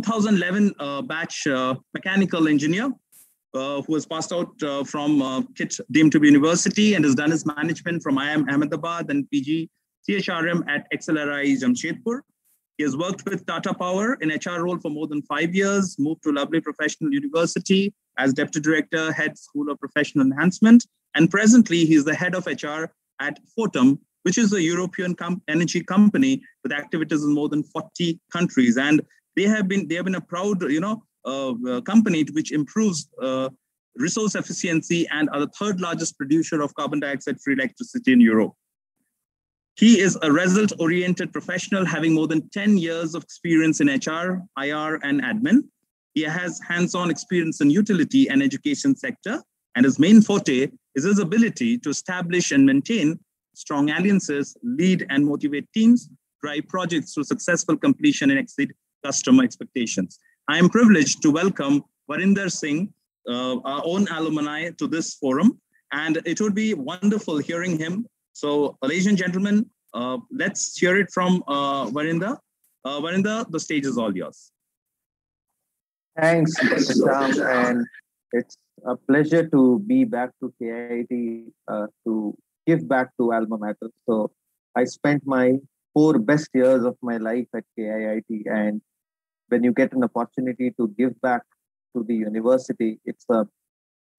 2011 uh, batch uh, mechanical engineer uh, who has passed out from KIIT be university and has done his management from IIM Ahmedabad and PG CHRM at XLRI Jamshedpur. He has worked with Tata Power in HR role for more than five years, moved to Lovely Professional University as Deputy Director, Head School of Professional Enhancement, and presently he is the Head of HR at Fortum, which is a European com- energy company with activities in more than 40 countries. And they have been they have been a proud, you know, uh, uh, company which improves uh, resource efficiency and are the third largest producer of carbon dioxide-free electricity in Europe. He is a result-oriented professional having more than 10 years of experience in HR, IR, and admin. He has hands-on experience in utility and education sector, and his main forte is his ability to establish and maintain strong alliances, lead and motivate teams, drive projects to successful completion and exceed customer expectations. I am privileged to welcome Varinder Singh, uh, our own alumni, to this forum, and it would be wonderful hearing him so, ladies and gentlemen, uh, let's hear it from uh, Varinder. Uh, Varinder, the stage is all yours. Thanks, Sam, and it's a pleasure to be back to KIIT uh, to give back to alma mater. So, I spent my four best years of my life at KIIT, and when you get an opportunity to give back to the university, it's a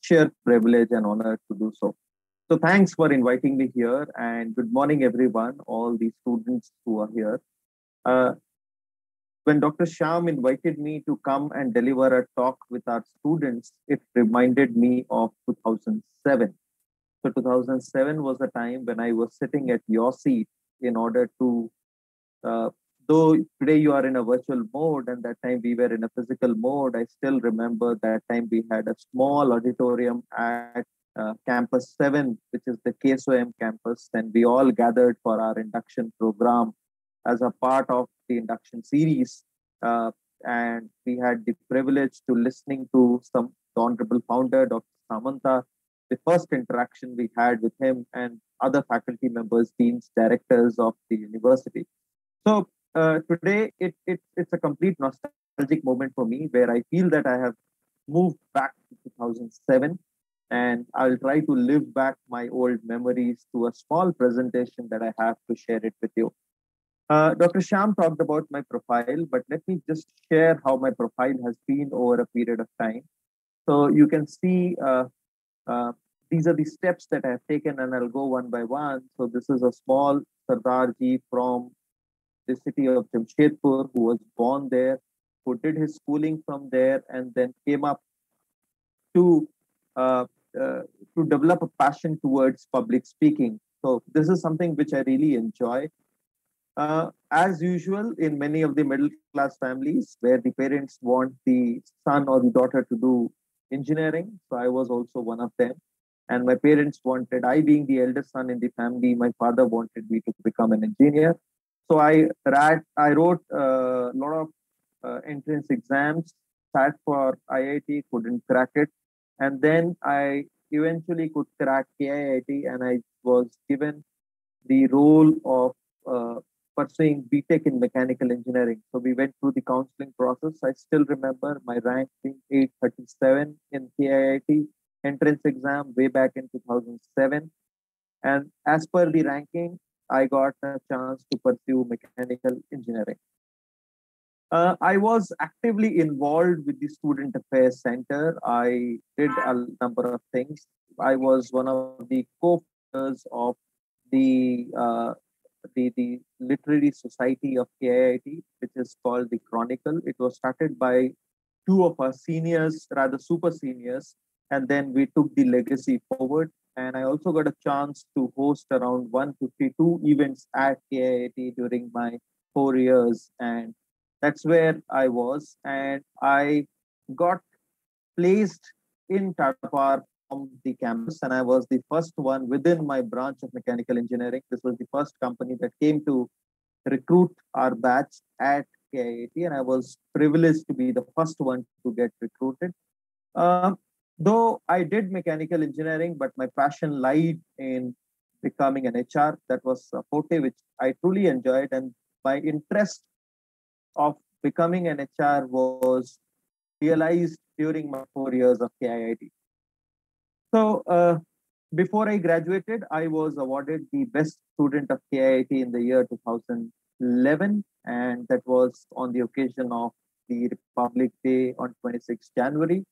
sheer privilege and honor to do so. So thanks for inviting me here and good morning, everyone, all the students who are here. Uh, when Dr. Sham invited me to come and deliver a talk with our students, it reminded me of 2007. So 2007 was a time when I was sitting at your seat in order to, uh, though today you are in a virtual mode and that time we were in a physical mode, I still remember that time we had a small auditorium at uh, campus 7, which is the KSOM campus, and we all gathered for our induction program as a part of the induction series. Uh, and we had the privilege to listening to some the honorable founder, Dr. Samanta, the first interaction we had with him and other faculty members, deans, directors of the university. So uh, today, it, it, it's a complete nostalgic moment for me where I feel that I have moved back to 2007 and I'll try to live back my old memories to a small presentation that I have to share it with you. Uh, Dr. Sham talked about my profile, but let me just share how my profile has been over a period of time. So you can see uh, uh, these are the steps that I have taken, and I'll go one by one. So this is a small Sardarji from the city of Jamshedpur who was born there, who did his schooling from there, and then came up to uh, uh, to develop a passion towards public speaking. So this is something which I really enjoy. Uh, as usual, in many of the middle class families, where the parents want the son or the daughter to do engineering, so I was also one of them. And my parents wanted, I being the eldest son in the family, my father wanted me to become an engineer. So I read, I wrote a uh, lot of uh, entrance exams, sat for IIT, couldn't crack it, and then I eventually could crack KIIT and I was given the role of uh, pursuing BTech in mechanical engineering. So we went through the counseling process. I still remember my rank being 837 in KIIT entrance exam way back in 2007. And as per the ranking, I got a chance to pursue mechanical engineering. Uh, I was actively involved with the Student Affairs Center. I did a number of things. I was one of the co-founders of the, uh, the the literary society of KIIT, which is called the Chronicle. It was started by two of our seniors, rather super seniors, and then we took the legacy forward. And I also got a chance to host around 152 events at KIIT during my four years, and that's where I was. And I got placed in Tata Power from the campus, and I was the first one within my branch of mechanical engineering. This was the first company that came to recruit our batch at KIIT, and I was privileged to be the first one to get recruited. Uh, though I did mechanical engineering, but my passion lied in becoming an HR. That was a forte which I truly enjoyed, and my interest of becoming an HR was realized during my four years of KIIT. So uh, before I graduated, I was awarded the best student of KIIT in the year 2011, and that was on the occasion of the Republic Day on 26 January.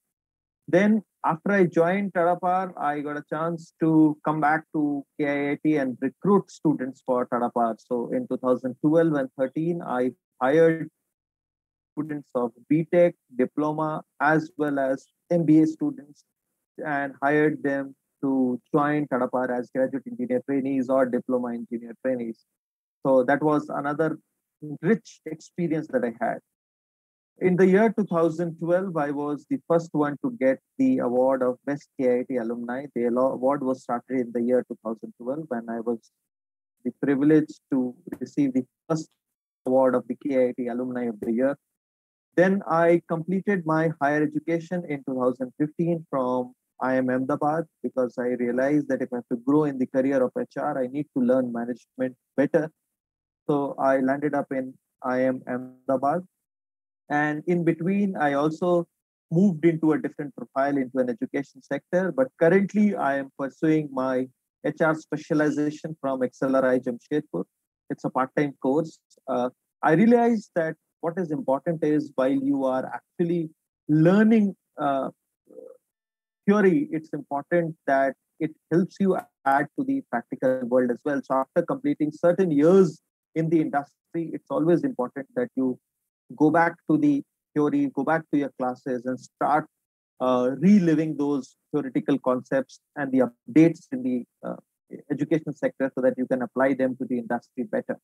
Then, after I joined Tata Power, I got a chance to come back to KIIT and recruit students for Tata Power. So, in 2012 and 13, I hired students of BTech, diploma, as well as MBA students, and hired them to join Tata Power as graduate engineer trainees or diploma engineer trainees. So that was another rich experience that I had. In the year 2012, I was the first one to get the award of Best KIIT Alumni. The award was started in the year 2012 when I was the privilege to receive the first award of the KIIT Alumni of the Year. Then I completed my higher education in 2015 from IIM Ahmedabad because I realized that if I have to grow in the career of HR, I need to learn management better. So I landed up in IIM Ahmedabad. And in between, I also moved into a different profile into an education sector. But currently, I am pursuing my HR specialization from XLRI Jamshedpur. It's a part time course. Uh, I realized that what is important is while you are actually learning uh, theory, it's important that it helps you add to the practical world as well. So after completing certain years in the industry, it's always important that you go back to the theory, go back to your classes and start uh, reliving those theoretical concepts and the updates in the uh, education sector so that you can apply them to the industry better.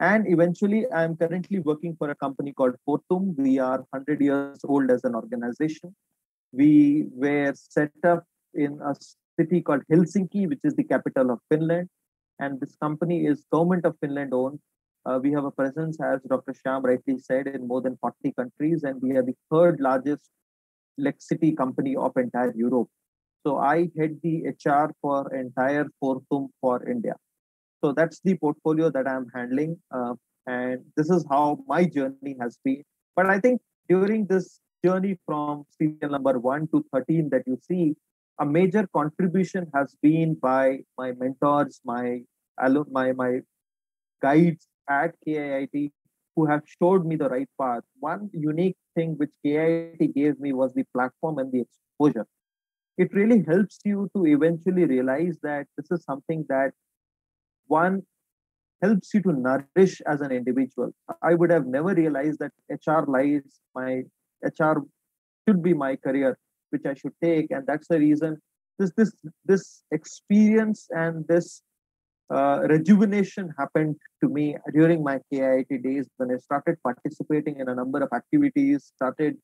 And eventually, I'm currently working for a company called Fortum. We are 100 years old as an organization we were set up in a city called Helsinki, which is the capital of Finland. And this company is government of Finland owned. Uh, we have a presence, as Dr. Sham rightly said, in more than 40 countries, and we are the third largest Lexity company of entire Europe. So I head the HR for entire Fortum for India. So that's the portfolio that I'm handling. Uh, and this is how my journey has been. But I think during this journey from serial number 1 to 13 that you see, a major contribution has been by my mentors, my my my guides at KIIT who have showed me the right path. One unique thing which KIIT gave me was the platform and the exposure. It really helps you to eventually realize that this is something that one helps you to nourish as an individual. I would have never realized that HR lies my HR should be my career, which I should take, and that's the reason this this this experience and this uh, rejuvenation happened to me during my KIIT days when I started participating in a number of activities, started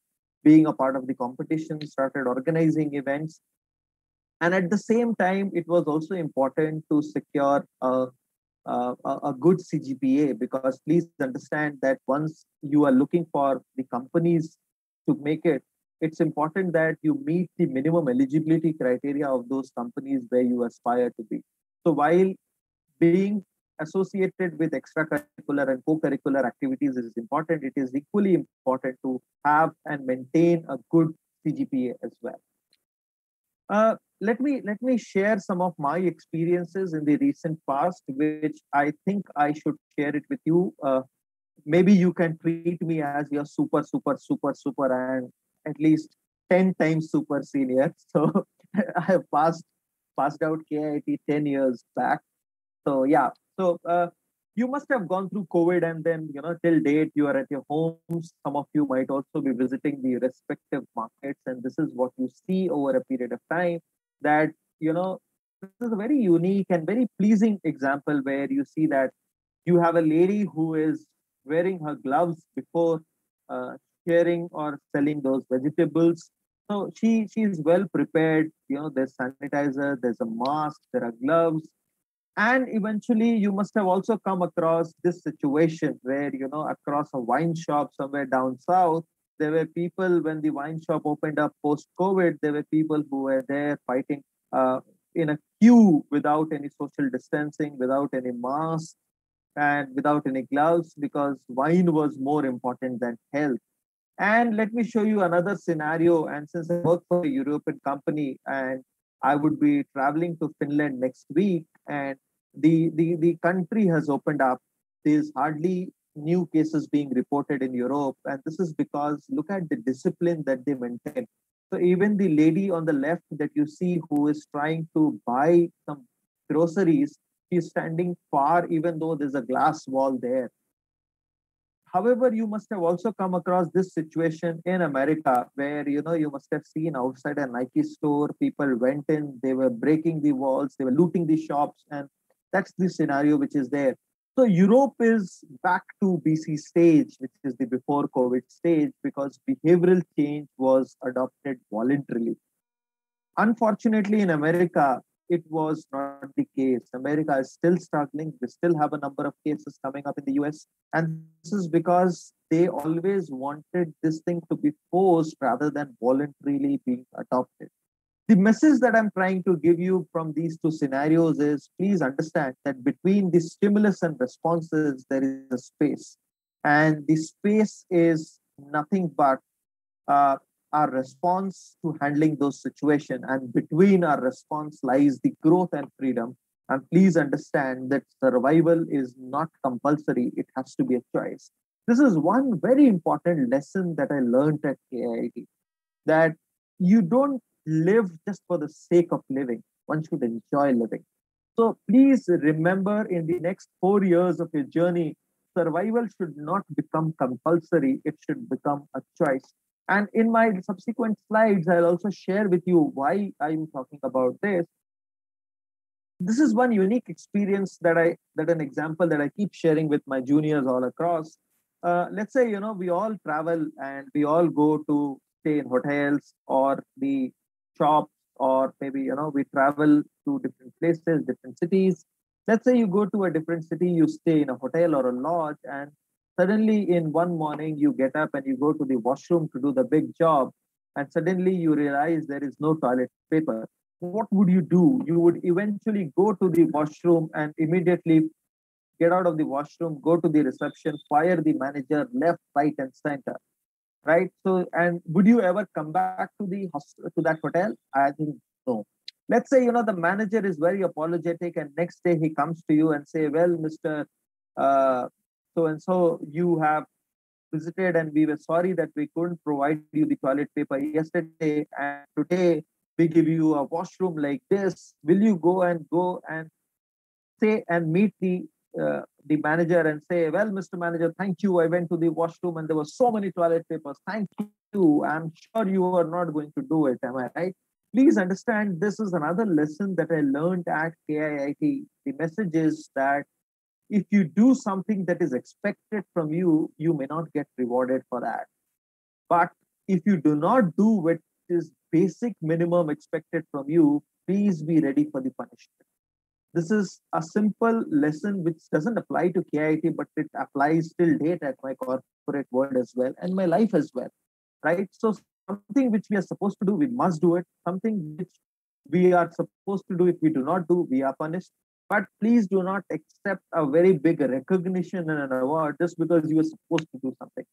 being a part of the competition, started organizing events. And at the same time, it was also important to secure a, a, a good CGPA because please understand that once you are looking for the companies to make it, it's important that you meet the minimum eligibility criteria of those companies where you aspire to be. So while being associated with extracurricular and co-curricular activities is important, it is equally important to have and maintain a good CGPA as well. Uh, let me let me share some of my experiences in the recent past, which I think I should share it with you. Uh, maybe you can treat me as your super, super, super, super, and at least 10 times super senior. So I have passed passed out KIIT 10 years back. So yeah, so uh, you must have gone through COVID and then, you know, till date, you are at your homes. Some of you might also be visiting the respective markets. And this is what you see over a period of time that, you know, this is a very unique and very pleasing example where you see that you have a lady who is wearing her gloves before uh, sharing or selling those vegetables. So she she is well prepared. You know, there's sanitizer, there's a mask, there are gloves, and eventually you must have also come across this situation where you know across a wine shop somewhere down south there were people when the wine shop opened up post covid there were people who were there fighting uh, in a queue without any social distancing without any mask and without any gloves because wine was more important than health. And let me show you another scenario. And since I work for a European company and I would be traveling to Finland next week, and the, the, the country has opened up, there's hardly new cases being reported in Europe. And this is because look at the discipline that they maintain. So even the lady on the left that you see who is trying to buy some groceries, she's standing far, even though there's a glass wall there. However, you must have also come across this situation in America where you know you must have seen outside a Nike store, people went in, they were breaking the walls, they were looting the shops, and that's the scenario which is there. So Europe is back to BC stage, which is the before COVID stage, because behavioral change was adopted voluntarily. Unfortunately, in America, it was not the case. America is still struggling. We still have a number of cases coming up in the US. And this is because they always wanted this thing to be forced rather than voluntarily being adopted the message that I'm trying to give you from these two scenarios is please understand that between the stimulus and responses, there is a space. And the space is nothing but uh, our response to handling those situations. And between our response lies the growth and freedom. And please understand that survival is not compulsory, it has to be a choice. This is one very important lesson that I learned at KIIT that you don't live just for the sake of living. One should enjoy living. So please remember in the next four years of your journey, survival should not become compulsory, it should become a choice. And in my subsequent slides, I'll also share with you why I'm talking about this. This is one unique experience that I that an example that I keep sharing with my juniors all across. Uh, let's say you know we all travel and we all go to stay in hotels or the shops or maybe you know we travel to different places different cities let's say you go to a different city you stay in a hotel or a lodge and suddenly in one morning you get up and you go to the washroom to do the big job and suddenly you realize there is no toilet paper what would you do you would eventually go to the washroom and immediately get out of the washroom go to the reception fire the manager left right and center right? So, and would you ever come back to the to that hotel? I think no. Let's say you know the manager is very apologetic, and next day he comes to you and say, "Well, Mister uh, so and so, you have visited, and we were sorry that we couldn't provide you the toilet paper yesterday, and today we give you a washroom like this. Will you go and go and say and meet the uh, the manager and say, well, Mr. Manager, thank you. I went to the washroom and there were so many toilet papers. Thank you. I'm sure you are not going to do it. Am I right? Please understand this is another lesson that I learned at KIIT. The message is that if you do something that is expected from you, you may not get rewarded for that. But if you do not do what is basic minimum expected from you, please be ready for the punishment. This is a simple lesson which doesn't apply to KIIT, but it applies till date at my corporate world as well and my life as well. Right? So something which we are supposed to do, we must do it. Something which we are supposed to do, if we do not do, we are punished. But please do not accept a very big recognition and an award just because you were supposed to do something.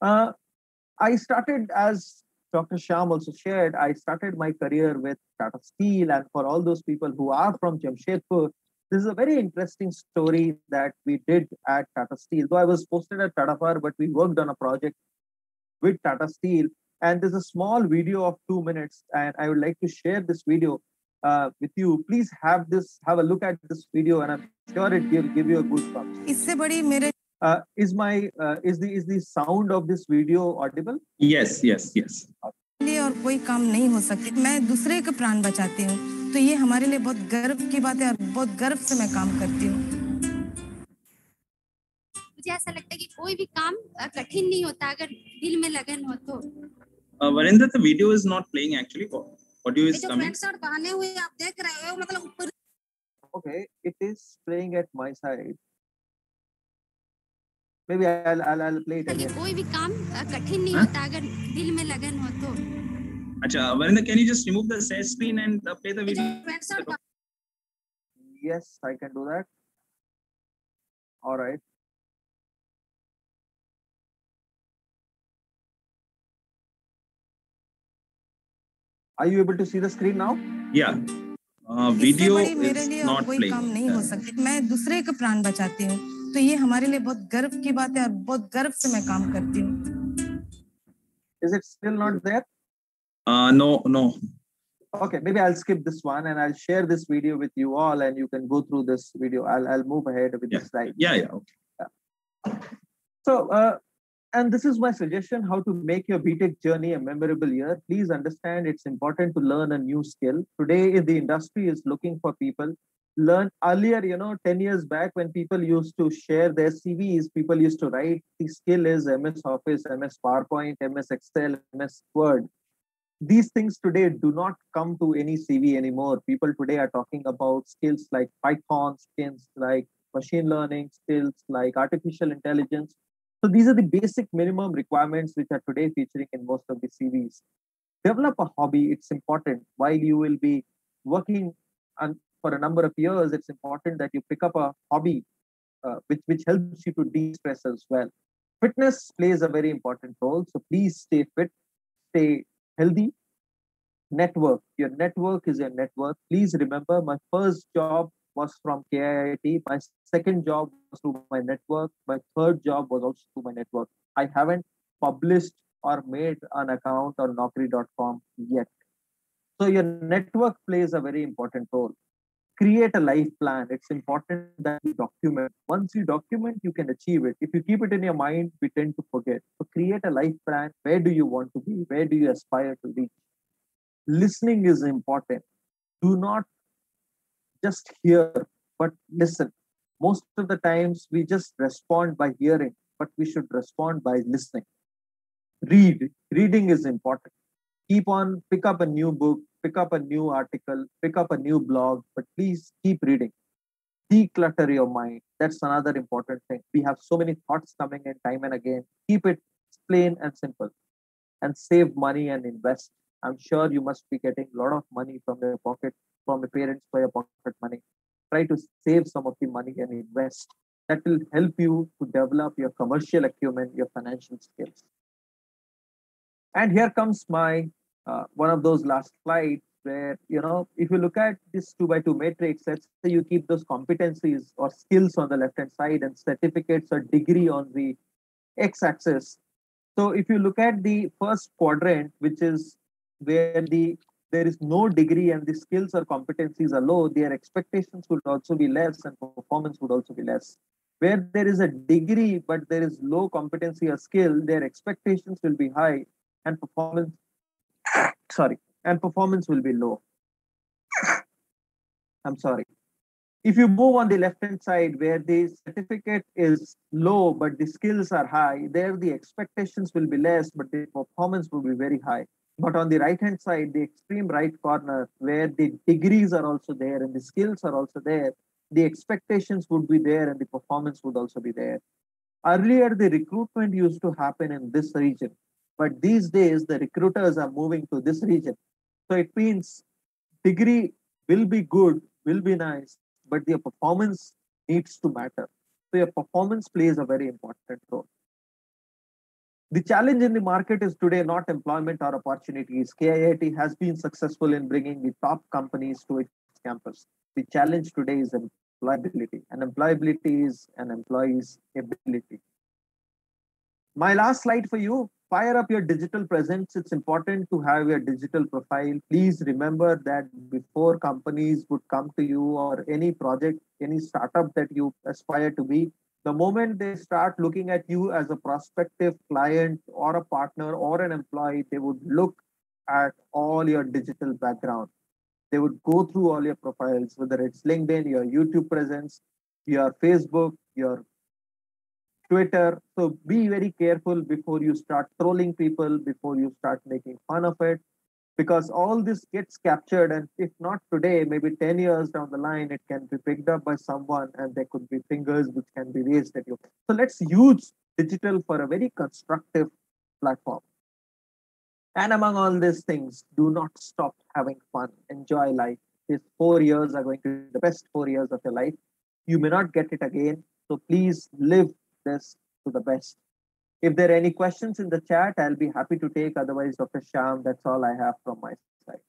Uh, I started as Dr. Sham also shared, I started my career with Tata Steel. And for all those people who are from Jamshedpur, this is a very interesting story that we did at Tata Steel. Though I was posted at Tata Power, but we worked on a project with Tata Steel. And there's a small video of two minutes, and I would like to share this video uh, with you. Please have this, have a look at this video, and I'm sure it will give you a goosebumps. इससे बड़ी मेरे uh, is my uh, is the is the sound of this video audible yes yes yes और कोई काम नहीं हो सकती मैं दूसरे के प्राण बचाती हूँ तो ये हमारे लिए बहुत गर्व की बात है और बहुत गर्व से मैं काम करती हूँ मुझे ऐसा लगता है कि कोई भी काम कठिन नहीं होता अगर दिल में लगन हो तो uh, Varinder, the video is not playing actually. Audio is coming. और गाने हुए आप देख रहे हो मतलब ऊपर Okay, it is playing at my side. maybe I'll, I'll, I'll play it again. कोई भी काम कठिन नहीं होता अगर दिल में लगन हो तो अच्छा Varinder, can you just remove the share screen and uh, play the video? Yes, I can do that. All right. Are you able to see the screen now? Yeah. Uh, video बड़ी मेरे लिए और कोई काम नहीं हो. सकती मैं दूसरे का प्राण बचाती हूँ तो ये हमारे लिए बहुत गर्व की बात है और बहुत गर्व से मैं काम करती हूँ Is it still not there? Uh, no, no. Okay, maybe I'll skip this one and I'll share this video with you all and you can go through this video. I'll, I'll move ahead with Yeah. the slide. Yeah, yeah. Okay. Yeah. So, uh, and this is my suggestion how to make your BTech journey a memorable year. Please understand it's important to learn a new skill. Today, the industry is looking for people. Learn earlier, you know, 10 years back when people used to share their CVs, people used to write the skill is MS Office, MS PowerPoint, MS Excel, MS Word. These things today do not come to any CV anymore. People today are talking about skills like Python, skills like machine learning, skills like artificial intelligence. So these are the basic minimum requirements which are today featuring in most of the CVs. Develop a hobby, it's important. While you will be working for a number of years, it's important that you pick up a hobby uh, which, which helps you to de-stress as well. Fitness plays a very important role. So please stay fit, stay healthy. Network, your network is your network. Please remember my first job was from KIIT. My second job was through my network. My third job was also through my network. I haven't published or made an account on Naukri.com yet. So your network plays a very important role. Create a life plan. It's important that you document. Once you document, you can achieve it. If you keep it in your mind, we tend to forget. So create a life plan. Where do you want to be? Where do you aspire to be? Listening is important. Do not just hear, but listen. Most of the times we just respond by hearing, but we should respond by listening. Read. Reading is important. Keep on, pick up a new book, pick up a new article, pick up a new blog, but please keep reading. Declutter your mind. That's another important thing. We have so many thoughts coming in time and again. Keep it plain and simple and save money and invest. I'm sure you must be getting a lot of money from your pocket, from your parents for your pocket money. Try to save some of the money and invest. That will help you to develop your commercial acumen, your financial skills. And here comes my uh, one of those last slides where you know if you look at this two by two matrix, let's say you keep those competencies or skills on the left hand side and certificates or degree on the x-axis. So if you look at the first quadrant, which is where the there is no degree and the skills or competencies are low, their expectations would also be less and performance would also be less. Where there is a degree but there is low competency or skill, their expectations will be high and performance sorry and performance will be low. I'm sorry. If you move on the left hand side where the certificate is low but the skills are high, there the expectations will be less but the performance will be very high. But on the right hand side, the extreme right corner, where the degrees are also there and the skills are also there, the expectations would be there and the performance would also be there. Earlier, the recruitment used to happen in this region, but these days the recruiters are moving to this region. So it means degree will be good, will be nice, but your performance needs to matter. So your performance plays a very important role. The challenge in the market is today not employment or opportunities. KIIT has been successful in bringing the top companies to its campus. The challenge today is employability, and employability is an employee's ability. My last slide for you fire up your digital presence. It's important to have your digital profile. Please remember that before companies would come to you or any project, any startup that you aspire to be, the moment they start looking at you as a prospective client or a partner or an employee, they would look at all your digital background. They would go through all your profiles, whether it's LinkedIn, your YouTube presence, your Facebook, your Twitter. So be very careful before you start trolling people, before you start making fun of it, because all this gets captured. And if not today, maybe 10 years down the line, it can be picked up by someone and there could be fingers which can be raised at you. So let's use digital for a very constructive platform. And among all these things, do not stop having fun. Enjoy life. These four years are going to be the best four years of your life. You may not get it again. So please live this to the best. If there are any questions in the chat, I'll be happy to take. Otherwise, Dr. Sham, that's all I have from my side.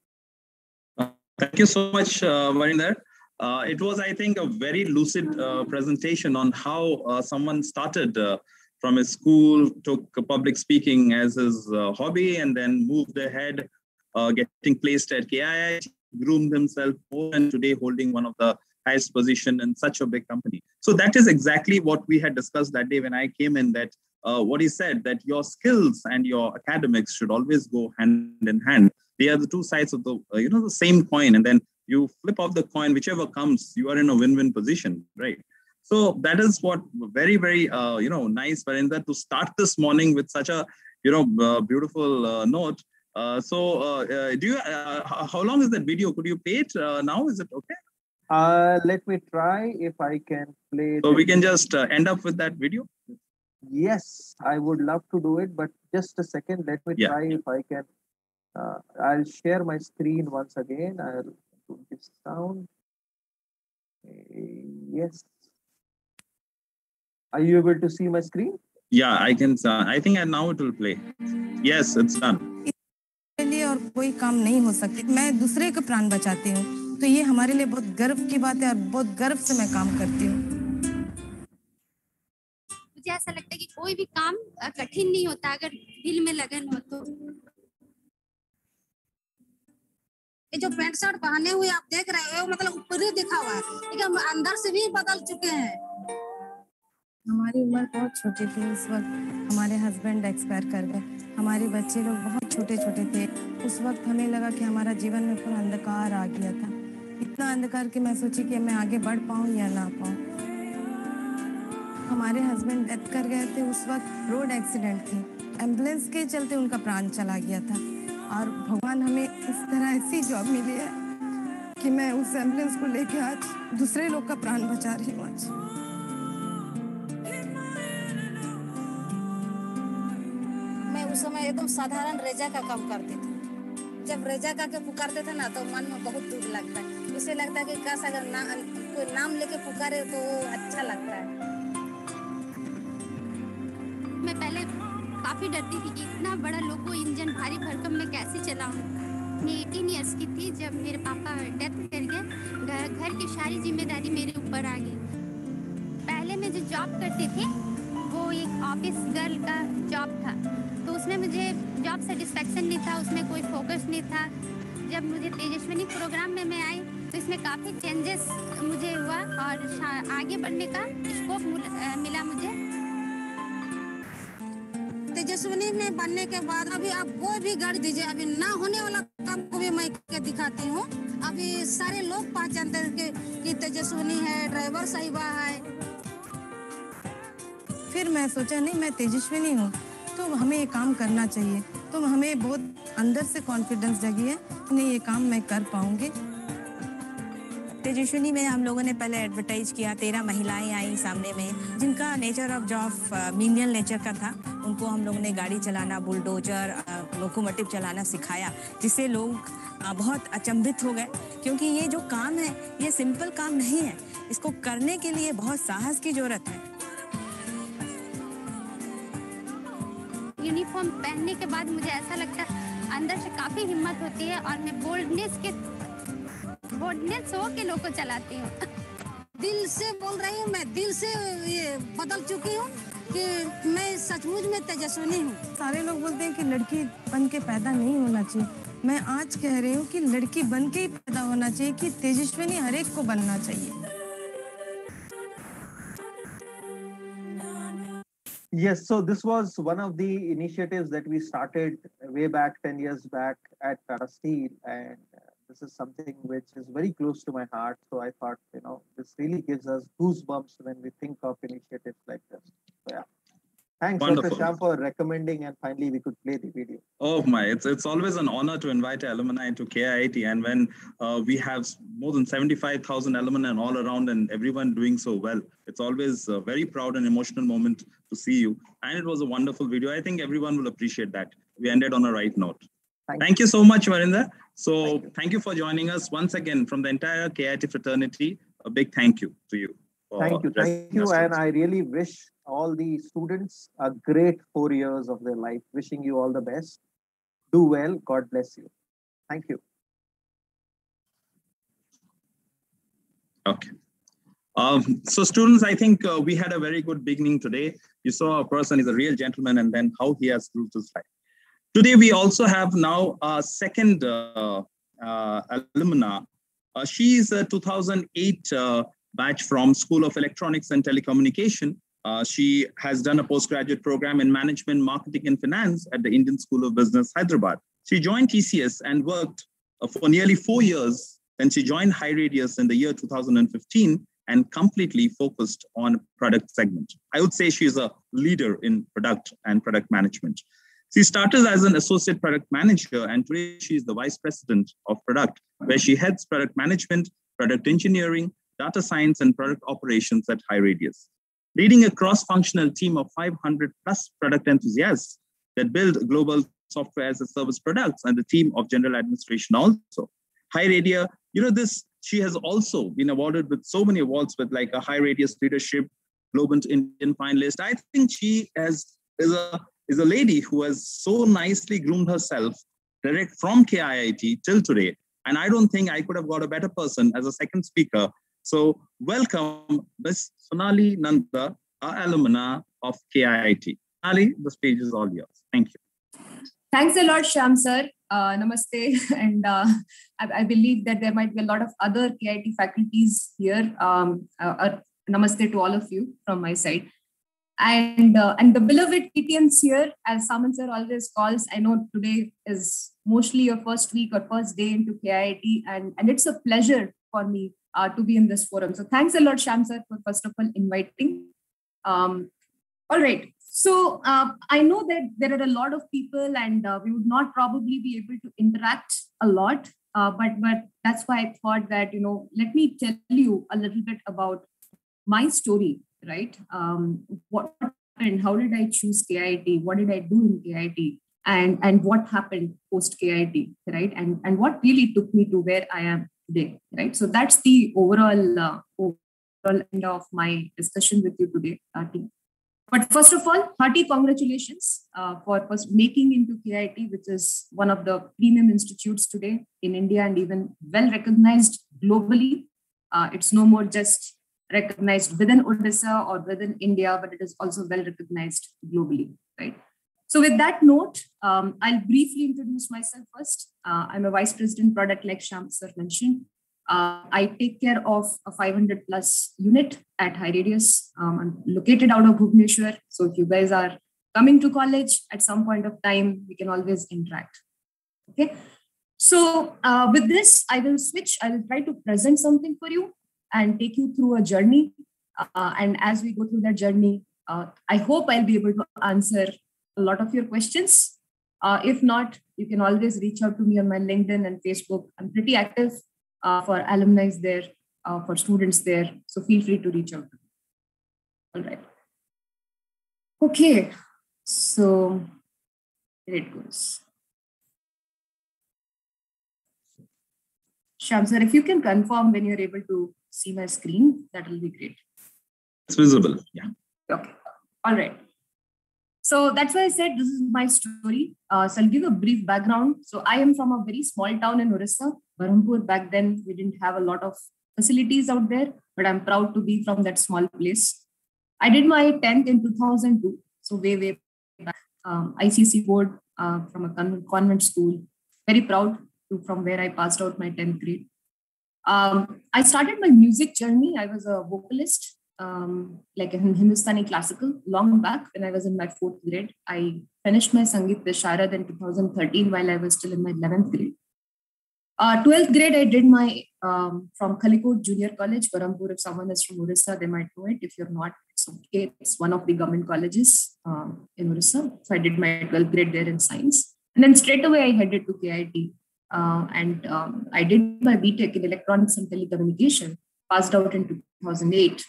Uh, thank you so much, uh, Varinder. Uh, it was, I think, a very lucid uh, presentation on how uh, someone started uh, from his school, took public speaking as his hobby, and then moved ahead, getting placed at KIIT, groomed himself and today holding one of the highest position in such a big company. So that is exactly what we had discussed that day when I came in. That uh, what he said that your skills and your academics should always go hand in hand. They are the two sides of the uh, you know the same coin, and then you flip off the coin, whichever comes, you are in a win-win position, right? So that is what very very uh, you know nice, Varinder, to start this morning with such a you know uh, beautiful uh, note. Uh, so uh, do you? how long is that video? Could you play it now? Is it okay? Uh, let me try if I can play. So we can just uh, end up with that video. Yes, I would love to do it, but just a second. Let me Yeah. try if I can. Uh, I'll share my screen once again. I'll put this sound. Uh, Yes. Are you able to see my screen? Yeah, I can. Uh, I think I now it will play. Yes, it's done. लिए और कोई काम नहीं हो सकती मैं दूसरे के प्राण बचाती हूँ तो ये हमारे लिए बहुत गर्व की बात है और बहुत गर्व से मैं काम करती हूँ मुझे ऐसा लगता है कि कोई भी काम कठिन नहीं होता अगर दिल में लगन हो तो। ये जो पैंट शर्ट पहने हुए आप देख रहे हो मतलब ऊपरी दिखा हुआ है। हम अंदर से भी बदल चुके हैं। हमारी उम्र बहुत छोटी थी, उस वक्त हमारे हस्बैंड एक्सपायर कर गए। हमारे बच्चे लोग बहुत छोटे छोटे थे। उस वक्त हमें लगा कि हमारा जीवन में पूरा अंधकार आ गया था। इतना अंधकार कि मैं सोची कि मैं आगे बढ़ पाऊँ या ना पाऊँ। हमारे हस्बैंड डेथ कर गए थे उस वक्त रोड एक्सीडेंट थी। एंबुलेंस के चलते उनका प्राण चला गया था। और भगवान हमें इस तरह ऐसी जॉब मिली है कि मैं उस एंबुलेंस को लेके आज दूसरे लोग का प्राण बचा रही हूँ आज। मैं उस समय एकदम साधारण रेजा का काम करती थी। जब रेजा का के पुकारते थे ना तो मन में बहुत दुख लगता है। उसे लगता है कि काश अगर ना, कोई नाम लेके पुकारे तो अच्छा लगता है। काफ़ी डरती थी कि इतना बड़ा लोको इंजन भारी भरकम मैं कैसे चलाऊं। मैं 18 इयर्स की थी जब मेरे पापा डेथ कर गए। घर की सारी ज़िम्मेदारी मेरे ऊपर आ गई। पहले मैं जो जॉब करती थी, वो एक ऑफ़िस गर्ल का जॉब था। तो उसमें मुझे जॉब सेटिस्फेक्शन नहीं था, उसमें कोई फोकस नहीं था। जब मुझे तेजस्विनी प्रोग्राम में मैं आई तो इसमें काफ़ी चेंजेस मुझे हुआ और आगे बढ़ने का स्कोप मिला मुझे। में बनने के बाद अभी आप कोई भी गाड़ी दीजिए। अभी ना होने वाला काम को भी मैं के दिखाती हूँ। अभी सारे लोग पहचानते हैं कि, तेजस्विनी है ड्राइवर साहिबा है। फिर मैं सोचा नहीं मैं तेजस्विनी हूँ। तो हमें ये काम करना चाहिए। तो हमें बहुत अंदर से कॉन्फिडेंस जगी है नहीं ये काम मैं कर पाऊँगी। तेजस्विनी में हम लोगों ने पहले एडवर्टाइज किया, तेरह महिलाएँ आई सामने में, जिनका nature of job menial nature का था। उनको हम लोगों ने गाड़ी चलाना बुलडोजर लोकोमोटिव चलाना सिखाया, जिससे लोग बहुत अचंभित हो गए। क्योंकि ये जो काम है, ये सिंपल काम नहीं है। इसको करने के लिए बहुत साहस की ज़रूरत है। यूनिफॉर्म पहनने के बाद मुझे ऐसा लगता है, अंदर से काफ़ी हिम्मत होती है और मैं बोल्डनेस के बोल्डनेस हो के लोग को चलाती हूँ। दिल से बोल रही हूँ मैं दिल से ये बदल चुकी हूँ कि मैं सचमुच में तेजस्विनी हूँ। सारे लोग बोलते हैं कि लड़की बन के पैदा नहीं होना चाहिए। मैं आज कह रही हूँ कि लड़की बन के ही पैदा होना चाहिए कि तेजस्विनी हर एक को बनना चाहिए। Yes, so this was one of the initiatives that we started way back 10 years back at Tata Steel. And this is something which is very close to my heart. So I thought, you know, this really gives us goosebumps when we think of initiatives like this. So, yeah. Thanks, Wonderful. Dr. For recommending. And finally, we could play the video. Oh my, it's it's always an honor to invite alumni to KIIT. And when uh, we have more than 75,000 alumni and all around and everyone doing so well, it's always a very proud and emotional moment to see you. And it was a wonderful video. I think everyone will appreciate that. We ended on a right note. Thank Thank you so much, Varinder. So Thank you. thank you for joining us once again from the entire KIIT fraternity. A big thank you to you thank you, thank you, and I really wish all the students a great four years of their life. Wishing you all the best. Do well. God bless you. Thank you. Okay. Um, so students, I think uh, we had a very good beginning today. You saw a person is a real gentleman and then how he has grew his life. Today, we also have now a second uh, uh, alumna. Uh, she is a 2008 uh, batch from School of Electronics and Telecommunication. Uh, she has done a postgraduate program in management, marketing, and finance at the Indian School of Business, Hyderabad. She joined TCS and worked for nearly four years. Then she joined HighRadius in the year 2015 and completely focused on product segment. I would say she is a leader in product and product management. She started as an associate product manager, and today she is the vice president of product, where she heads product management, product engineering, data science, and product operations at HighRadius. Leading a cross-functional team of 500 plus product enthusiasts that build global software as a service products and the team of general administration also. High HighRadius, you know, this she has also been awarded with so many awards with like a HighRadius leadership, Globant Indian finalist. I think she has is a is a lady who has so nicely groomed herself direct from KIIT till today. And I don't think I could have got a better person as a second speaker. So welcome Ms. Sonali Nanda, our alumna of KIIT. Ali, the stage is all yours. Thank you. Thanks a lot, Sham sir. Uh, namaste. And uh, I, I, believe that there might be a lot of other KIIT faculties here. Um, uh, uh, namaste to all of you from my side. And uh, and the beloved KTMs here, as Saman sir always calls, I know today is mostly your first week or first day into KIIT, and, and it's a pleasure for me uh, to be in this forum. So thanks a lot, Sham sir, for first of all inviting. Um, all right. So uh, I know that there are a lot of people, and uh, we would not probably be able to interact a lot. Uh, but but that's why I thought that you know let me tell you a little bit about my story right? Um, what and how did I choose KIIT? What did I do in KIIT? And and what happened post KIIT, right? And and what really took me to where I am today, right? So that's the overall uh, overall end of my discussion with you today, uh, But first of all, hearty congratulations uh, for first making into KIIT, which is one of the premium institutes today in India and even well recognized globally. Uh, it's no more just recognized within Odisha or within India, but it is also well recognized globally, right? So with that note, um, I'll briefly introduce myself first. Uh, I'm a vice president product like Sham sir mentioned. Uh, I take care of a 500 plus unit at HighRadius. Um, I'm located out of Bhubaneswar. So if you guys are coming to college at some point of time, we can always interact. Okay. So uh, with this, I will switch. I will try to present something for you and take you through a journey. Uh, and as we go through that journey, uh, I hope I'll be able to answer a lot of your questions. Uh, if not, you can always reach out to me on my LinkedIn and Facebook. I'm pretty active uh, for alumni there, uh, for students there. So feel free to reach out. All right. Okay. So here it goes. Sham sir, if you can confirm when you're able to see my screen, that will be great. It's visible. Yeah. Okay. All right. So that's why I said this is my story. Uh, so I'll give a brief background. So I am from a very small town in Orissa, Berhampur. Back then, we didn't have a lot of facilities out there, but I'm proud to be from that small place. I did my 10th in 2002, so way, way back. Um, ICSE board uh, from a convent school. Very proud to from where I passed out my 10th grade. Um, I started my music journey. I was a vocalist, um, like in Hindustani classical, long back when I was in my fourth grade. I finished my Sangeet Visharad in 2013 while I was still in my 11th grade. Uh, 12th grade, I did my um, from Khallikote Junior College, Berhampur. If someone is from Orissa, they might know it. If you're not, it's okay. It's one of the government colleges um, in Orissa. So I did my 12th grade there in science. And then straight away, I headed to KIIT uh, and um, I did my BTech in electronics and telecommunication, passed out in 2008.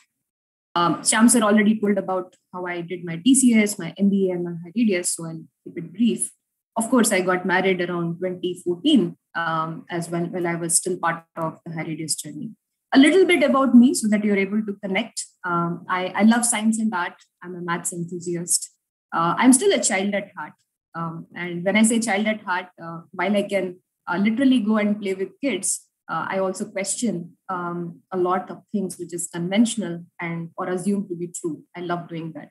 Um, Shams had already told about how I did my TCS, my MBA, and my HighRadius, so I'll keep it brief. Of course, I got married around 2014 um, as well, while I was still part of the HighRadius journey. a little bit about me so that you're able to connect. Um, I, I love science and art. I'm a maths enthusiast. Uh, I'm still a child at heart. Um, and when I say child at heart, uh, while I can uh, literally go and play with kids, uh, I also question um, a lot of things which is conventional and or assumed to be true. I love doing that.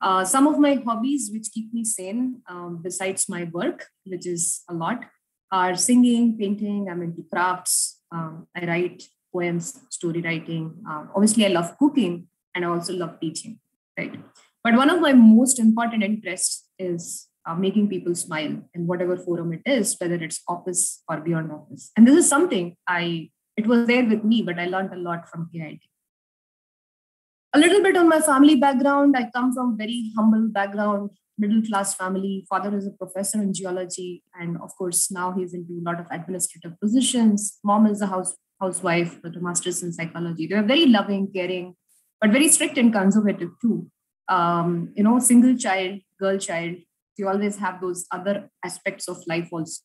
Uh, some of my hobbies which keep me sane, um, besides my work, which is a lot, are singing, painting. I'm into crafts. Um, I write poems, story writing. Um, obviously, I love cooking and I also love teaching. Right. But one of my most important interests is uh, making people smile in whatever forum it is, whether it's office or beyond office. And this is something I, it was there with me, but I learned a lot from KIIT. A little bit on my family background. I come from very humble background, middle class family. Father is a professor in geology, and of course now he's into a lot of administrative positions. Mom is a house housewife with a master's in psychology. They are very loving, caring, but very strict and conservative too. Um, you know, single child, girl child, you always have those other aspects of life also.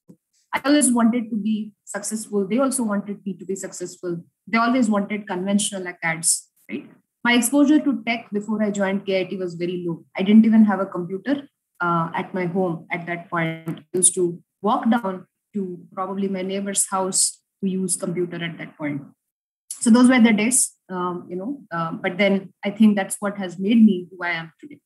I always wanted to be successful. They also wanted me to be successful. They always wanted conventional acads, right? My exposure to tech before I joined KIIT was very low. I didn't even have a computer uh, at my home at that point. I used to walk down to probably my neighbor's house to use computer at that point. So those were the days, um, you know. Uh, but then I think that's what has made me who I am today.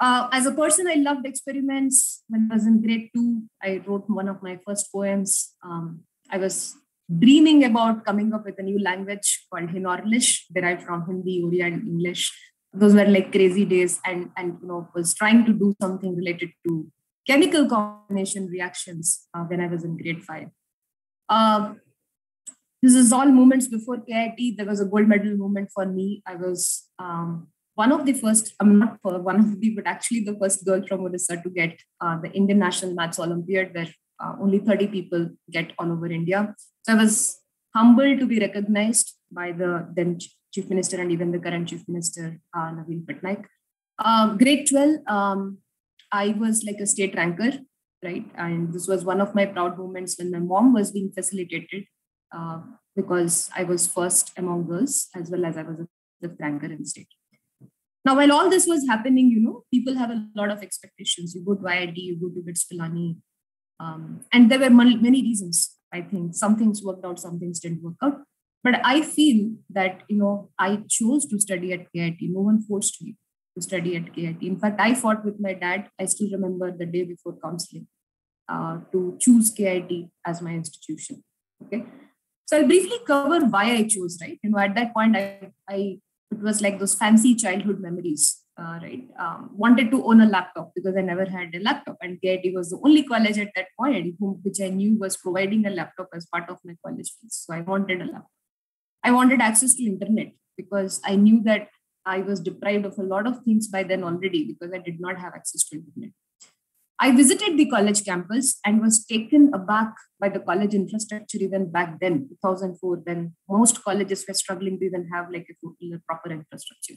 Uh, as a person, I loved experiments. When I was in grade two, I wrote one of my first poems. Um, I was dreaming about coming up with a new language called Hinorlish, derived from Hindi, Oriya, and English. Those were like crazy days, and and you know was trying to do something related to chemical combination reactions uh, when I was in grade five. Uh, this is all moments before KIIT. There was a gold medal moment for me. I was um, one of the first, I'm not one of the, but actually the first girl from Odisha to get uh, the Indian National Maths Olympiad, where uh, only 30 people get all over India. So I was humbled to be recognized by the then Chief Minister and even the current Chief Minister, uh, Naveen Patnaik. Uh, grade 12, um, I was like a state ranker, right? And this was one of my proud moments when my mom was being facilitated uh, because I was first among girls as well as I was a fifth ranker in state. Now, while all this was happening, you know, people have a lot of expectations. You go to IIT, you go to BITS Pilani, um, and there were many reasons. I think some things worked out, some things didn't work out. But I feel that you know I chose to study at KIIT. No one forced me to study at KIIT. In fact, I fought with my dad. I still remember the day before counseling uh, to choose KIIT as my institution. Okay, so I'll briefly cover why I chose. Right, you know, at that point, I I it was like those fancy childhood memories uh, right? Um, wanted to own a laptop because i never had a laptop. And KIIT was the only college at that point whom, which i knew was providing a laptop as part of my college fees. So i wanted a laptop. I wanted access to internet because i knew that i was deprived of a lot of things by then already because i did not have access to internet I visited the college campus and was taken aback by the college infrastructure even back then, 2004, when most colleges were struggling to even have like a proper infrastructure.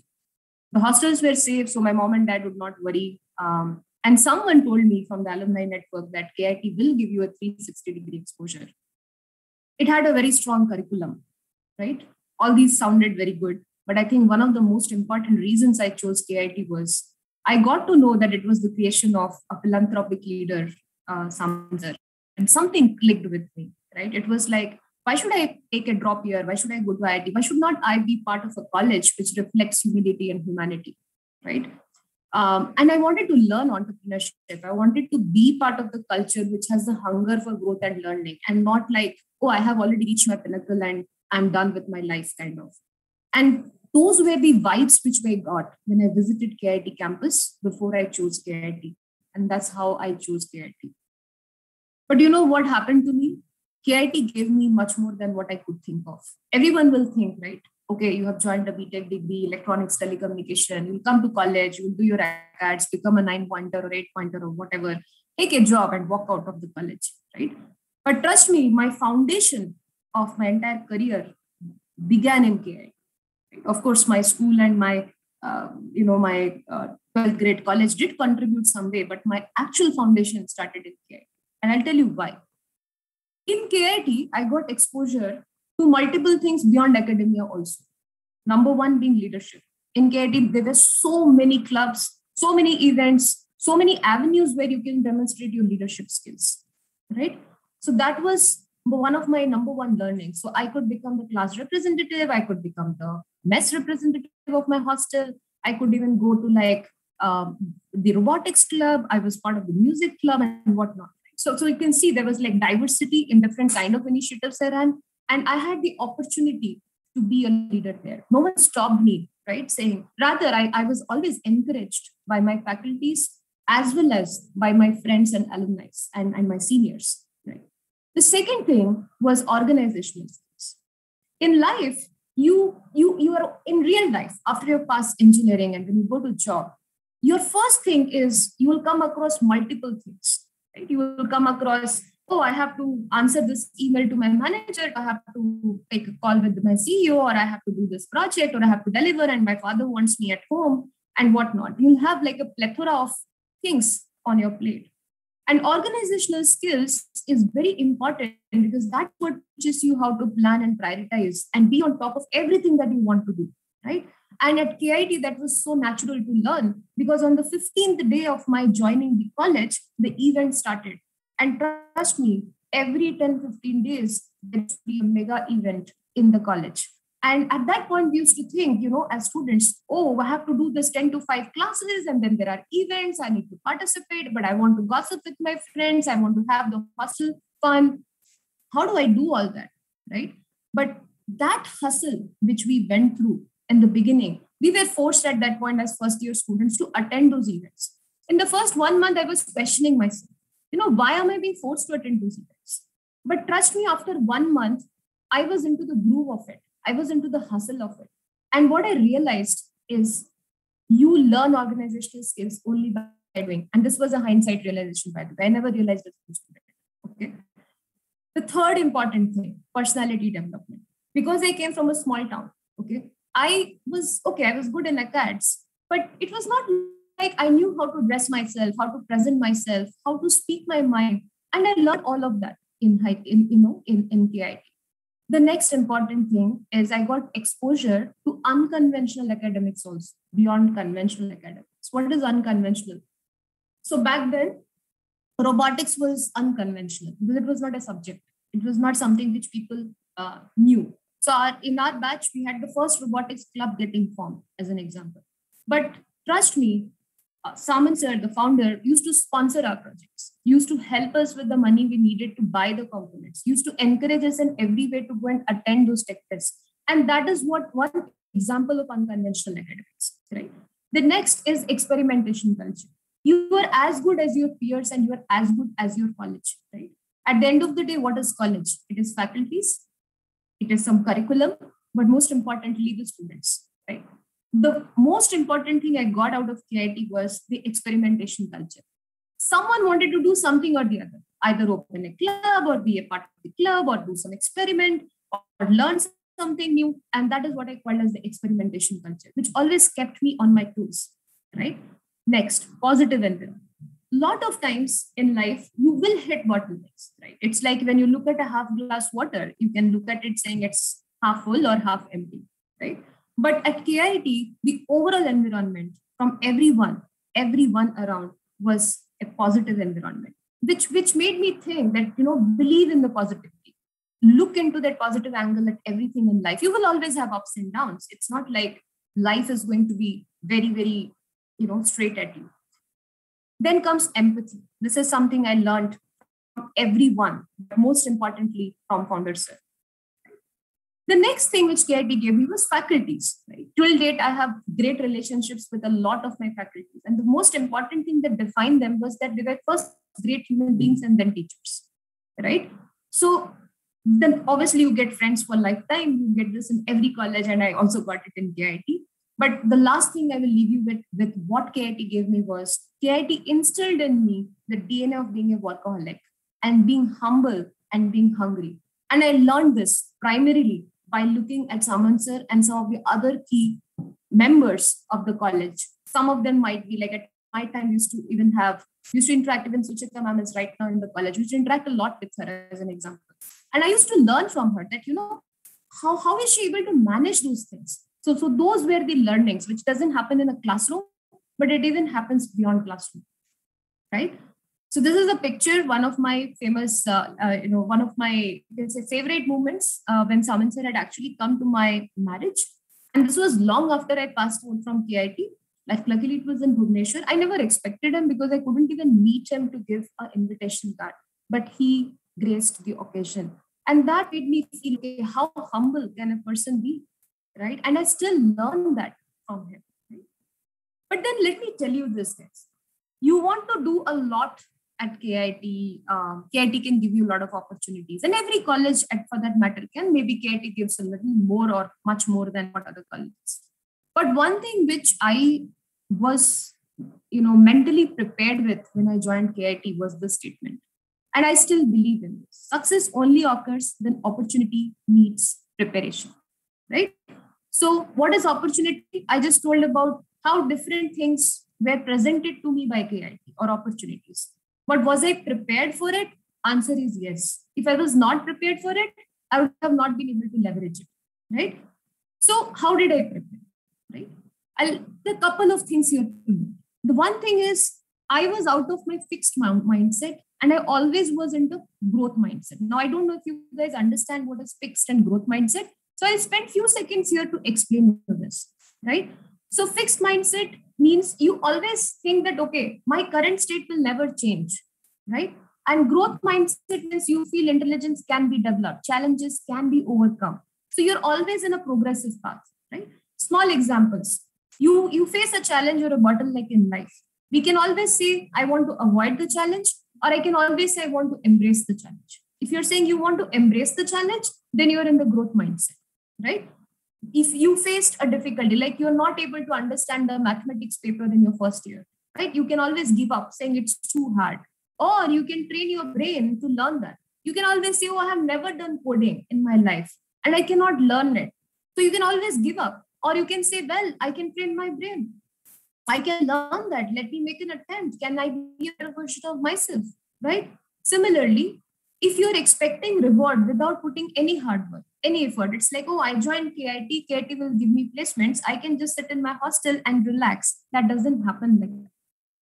The hostels were safe, so my mom and dad would not worry. Um, and someone told me from the alumni network that KIIT will give you a 360 degree exposure. It had a very strong curriculum, right? All these sounded very good. But I think one of the most important reasons I chose KIIT was I got to know that it was the creation of a philanthropic leader, uh, and something clicked with me, right? It was like, why should I take a drop here? Why should I go to IIT? Why should not I be part of a college which reflects humility and humanity, right? Um, and I wanted to learn entrepreneurship. I wanted to be part of the culture which has the hunger for growth and learning, and not like, oh, I have already reached my pinnacle and I'm done with my life, kind of. And those were the vibes which I got when I visited KIIT campus before I chose KIIT. And that's how I chose KIIT. But you know what happened to me? KIIT gave me much more than what I could think of. Everyone will think, right? Okay, you have joined a BTech degree, electronics, telecommunication, you'll come to college, you'll do your ads, become a nine pointer or eight pointer or whatever, take a job and walk out of the college, right? But trust me, my foundation of my entire career began in KIIT. Of course, my school and my uh, you know my uh, 12th grade college did contribute some way, but my actual foundation started in KIIT, and I'll tell you why. In KIIT, I got exposure to multiple things beyond academia also. Number one being leadership. In KIIT, there were so many clubs, so many events, so many avenues where you can demonstrate your leadership skills, right? So that was one of my number one learnings. So I could become the class representative, I could become the mess representative of my hostel, I could even go to like um, the robotics club, I was part of the music club and whatnot. So, so you can see there was like diversity in different kind of initiatives I ran. And I had the opportunity to be a leader there. No one stopped me, right? Saying, rather, I, I was always encouraged by my faculties as well as by my friends and alumni and, and my seniors. Right. The second thing was organizational skills. In life, you you you are in real life after you pass engineering and when you go to job, your first thing is you will come across multiple things. Right? You will come across oh, I have to answer this email to my manager, I have to take a call with my CEO, or I have to do this project, or I have to deliver, and my father wants me at home, and whatnot. You'll have like a plethora of things on your plate. And organizational skills is very important because that what teaches you how to plan and prioritize and be on top of everything that you want to do, right? And at KIIT, that was so natural to learn because on the 15th day of my joining the college, the event started and trust me, every 10, 15 days, there's be a mega event in the college. And at that point, we used to think, you know, as students, oh, I have to do this 10 to 5 classes, and then there are events, I need to participate, but I want to gossip with my friends, I want to have the hustle fun. How do I do all that? Right. But that hustle which we went through in the beginning, we were forced at that point as first year students to attend those events. In the first one month, I was questioning myself you know, why am I being forced to attend those events? But trust me, after one month, I was into the groove of it. I was into the hustle of it. And what I realized is you learn organizational skills only by doing. And this was a hindsight realization, by the way. I never realized it Okay. The third important thing, personality development. Because I came from a small town, okay, I was okay, I was good in acads, but it was not like I knew how to dress myself, how to present myself, how to speak my mind, and I learned all of that in in you know in in KIIT. The next important thing is I got exposure to unconventional academics also beyond conventional academics. What is unconventional? So back then, robotics was unconventional because it was not a subject. It was not something which people uh, knew. So our, in our batch, we had the first robotics club getting formed, as an example. But trust me, uh, Samant sir, the founder, used to sponsor our projects, used to help us with the money we needed to buy the components, used to encourage us in every way to go and attend those tech tests. And that is what one example of unconventional academics, right? The next is experimentation culture. You are as good as your peers and you are as good as your college, right? At the end of the day, what is college? It is faculties, it is some curriculum, but most importantly, the students, right? the most important thing I got out of KIIT was the experimentation culture. Someone wanted to do something or the other, either open a club or be a part of the club or do some experiment or learn something new. And that is what I call as the experimentation culture, which always kept me on my toes. Right. Next, positive environment. Lot of times in life, you will hit bottlenecks, right? It's like when you look at a half glass water, you can look at it saying it's half full or half empty, right? But at KIIT, the overall environment from everyone, everyone around was a positive environment, which which made me think that you know believe in the positivity, look into that positive angle at everything in life. You will always have ups and downs. It's not like life is going to be very very you know straight at you. Then comes empathy. This is something I learned from everyone, but most importantly from Founder Sir. The next thing which KIIT gave me was faculties. Right? Till date, I have great relationships with a lot of my faculties. And the most important thing that defined them was that they were first great human beings and then teachers. Right? So then obviously you get friends for a lifetime. You get this in every college, and I also got it in KIIT. But the last thing I will leave you with, with what KIIT gave me was KIIT instilled in me the DNA of being a workaholic and being humble and being hungry. And I learned this primarily by looking at Samant sir and some of the other key members of the college. Some of them might be like at my time used to even have used to interact even Suchita ma'am is right now in the college, used to interact a lot with her as an example. And I used to learn from her that you know how, how is she able to manage those things? So, so those were the learnings, which doesn't happen in a classroom, but it even happens beyond classroom, right? So this is a picture, one of my famous, uh, uh, you know, one of my say, favorite moments uh, when Saman sir had actually come to my marriage. And this was long after I passed out from KIIT. Like luckily it was in Bhubaneswar. I never expected him because I couldn't even meet him to give an invitation card. But he graced the occasion. And that made me feel, okay, how humble can a person be? Right. And I still learn that from him. Right? But then let me tell you this, guys. You want to do a lot at KIIT, um, KIIT can give you a lot of opportunities, and every college, at, for that matter, can. Maybe KIIT gives a little more or much more than what other colleges. But one thing which I was, you know, mentally prepared with when I joined KIIT was the statement, and I still believe in this: success only occurs when opportunity meets preparation, right? So, what is opportunity? I just told about how different things were presented to me by KIIT or opportunities but was I prepared for it? Answer is yes. If I was not prepared for it, I would have not been able to leverage it. Right? So, how did I prepare? Right? I'll the couple of things here. The one thing is I was out of my fixed mindset and I always was into growth mindset. Now, I don't know if you guys understand what is fixed and growth mindset. So I'll spend few seconds here to explain this, right? So fixed mindset means you always think that, okay, my current state will never change, right? And growth mindset means you feel intelligence can be developed, challenges can be overcome. So you're always in a progressive path, right? Small examples. You, you face a challenge or a bottleneck in life. We can always say, I want to avoid the challenge, or I can always say, I want to embrace the challenge. If you're saying you want to embrace the challenge, then you're in the growth mindset, right? If you faced a difficulty like you're not able to understand the mathematics paper in your first year right? You can always give up saying it's too hard. Or you can train your brain to learn that. You can always say oh i have never done coding in my life and i cannot learn it. So you can always give up. Or you can say well i can train my brain. I can learn that. Let me make an attempt. Can i be a version of myself? Right? Similarly if you're expecting reward without putting any hard work any effort. It's like, oh, I joined KIIT, KIIT will give me placements. I can just sit in my hostel and relax. That doesn't happen like that.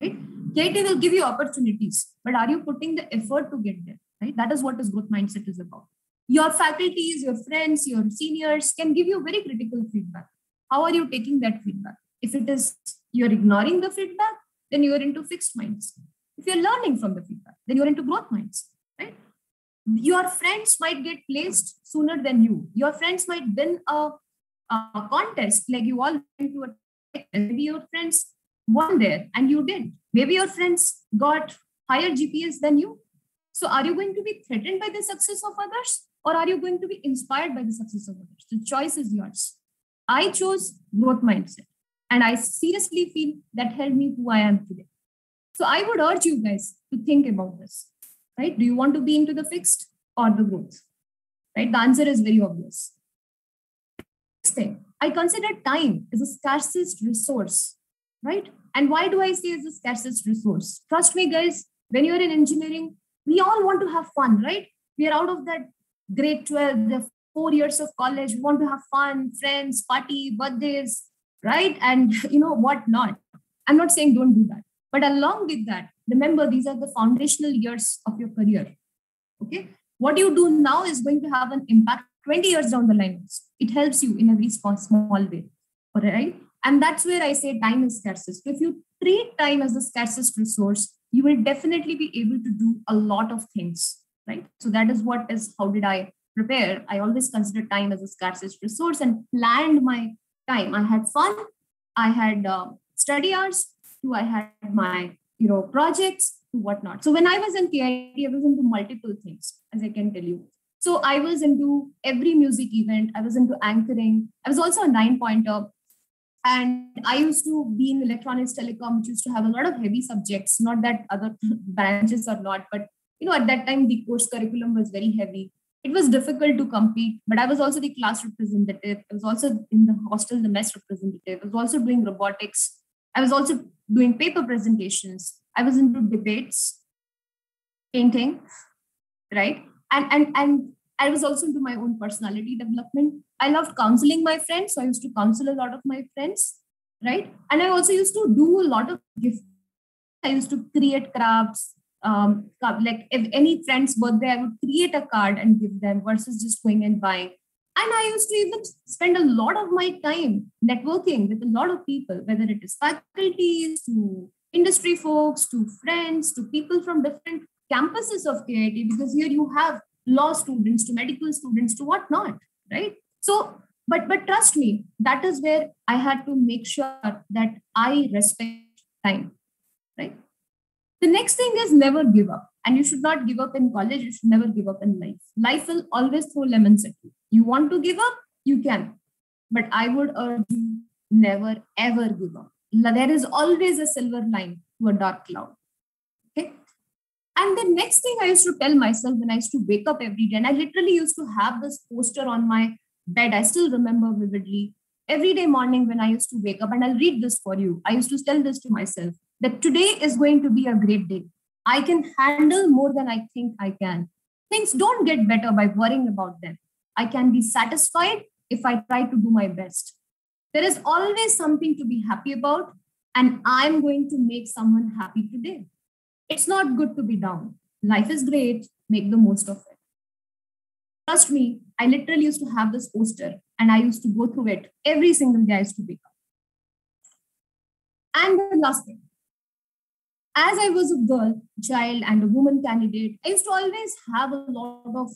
Right? KIIT will give you opportunities, but are you putting the effort to get there? Right? That is what this growth mindset is about. Your faculties, your friends, your seniors can give you very critical feedback. How are you taking that feedback? If it is you're ignoring the feedback, then you're into fixed minds. If you're learning from the feedback, then you're into growth minds, right? Your friends might get placed sooner than you. Your friends might win a, a contest like you all went to a maybe your friends won there and you did. Maybe your friends got higher GPS than you. So are you going to be threatened by the success of others or are you going to be inspired by the success of others? The choice is yours. I chose growth mindset and I seriously feel that helped me who I am today. So I would urge you guys to think about this right? Do you want to be into the fixed or the growth? Right? The answer is very obvious. Next thing, I consider time as a scarcest resource, right? And why do I say it's the scarcest resource? Trust me, guys, when you're in engineering, we all want to have fun, right? We are out of that grade 12, the four years of college. We want to have fun, friends, party, birthdays, right? And you know what not. I'm not saying don't do that. But along with that, remember these are the foundational years of your career. Okay. What you do now is going to have an impact 20 years down the line. It helps you in every small, way. All right. And that's where I say time is scarcest. If you treat time as the scarcest resource, you will definitely be able to do a lot of things. Right. So that is what is how did I prepare? I always consider time as a scarcest resource and planned my time. I had fun. I had uh, study hours. too I had my you know projects to whatnot. So when i was in KIIT i was into multiple things as i can tell you. So i was into every music event. I was into anchoring. I was also a nine pointer and i used to be in electronics telecom which used to have a lot of heavy subjects. Not that other branches are not but you know at that time the course curriculum was very heavy. It was difficult to compete but i was also the class representative. I was also in the hostel the mess representative. I was also doing robotics I was also doing paper presentations. I was into debates, painting, right? And and and I was also into my own personality development. I loved counseling my friends. So I used to counsel a lot of my friends, right? And I also used to do a lot of gift. I used to create crafts. Um, like if any friend's birthday, I would create a card and give them versus just going and buying. And I used to even spend a lot of my time networking with a lot of people, whether it is faculties, to industry folks, to friends, to people from different campuses of KIIT, because here you have law students, to medical students, to whatnot, right? So, but but trust me, that is where I had to make sure that I respect time, right? The next thing is never give up. And you should not give up in college. You should never give up in life. Life will always throw lemons at you. You want to give up? You can. But I would urge you never ever give up. There is always a silver line to a dark cloud. Okay. And the next thing I used to tell myself when I used to wake up every day, and I literally used to have this poster on my bed. I still remember vividly. Every day morning when I used to wake up, and I'll read this for you. I used to tell this to myself that today is going to be a great day. I can handle more than I think I can. Things don't get better by worrying about them. I can be satisfied if I try to do my best. There is always something to be happy about, and I'm going to make someone happy today. It's not good to be down. Life is great, make the most of it. Trust me, I literally used to have this poster and I used to go through it every single day I used to wake up. And the last thing, as I was a girl, child, and a woman candidate, I used to always have a lot of,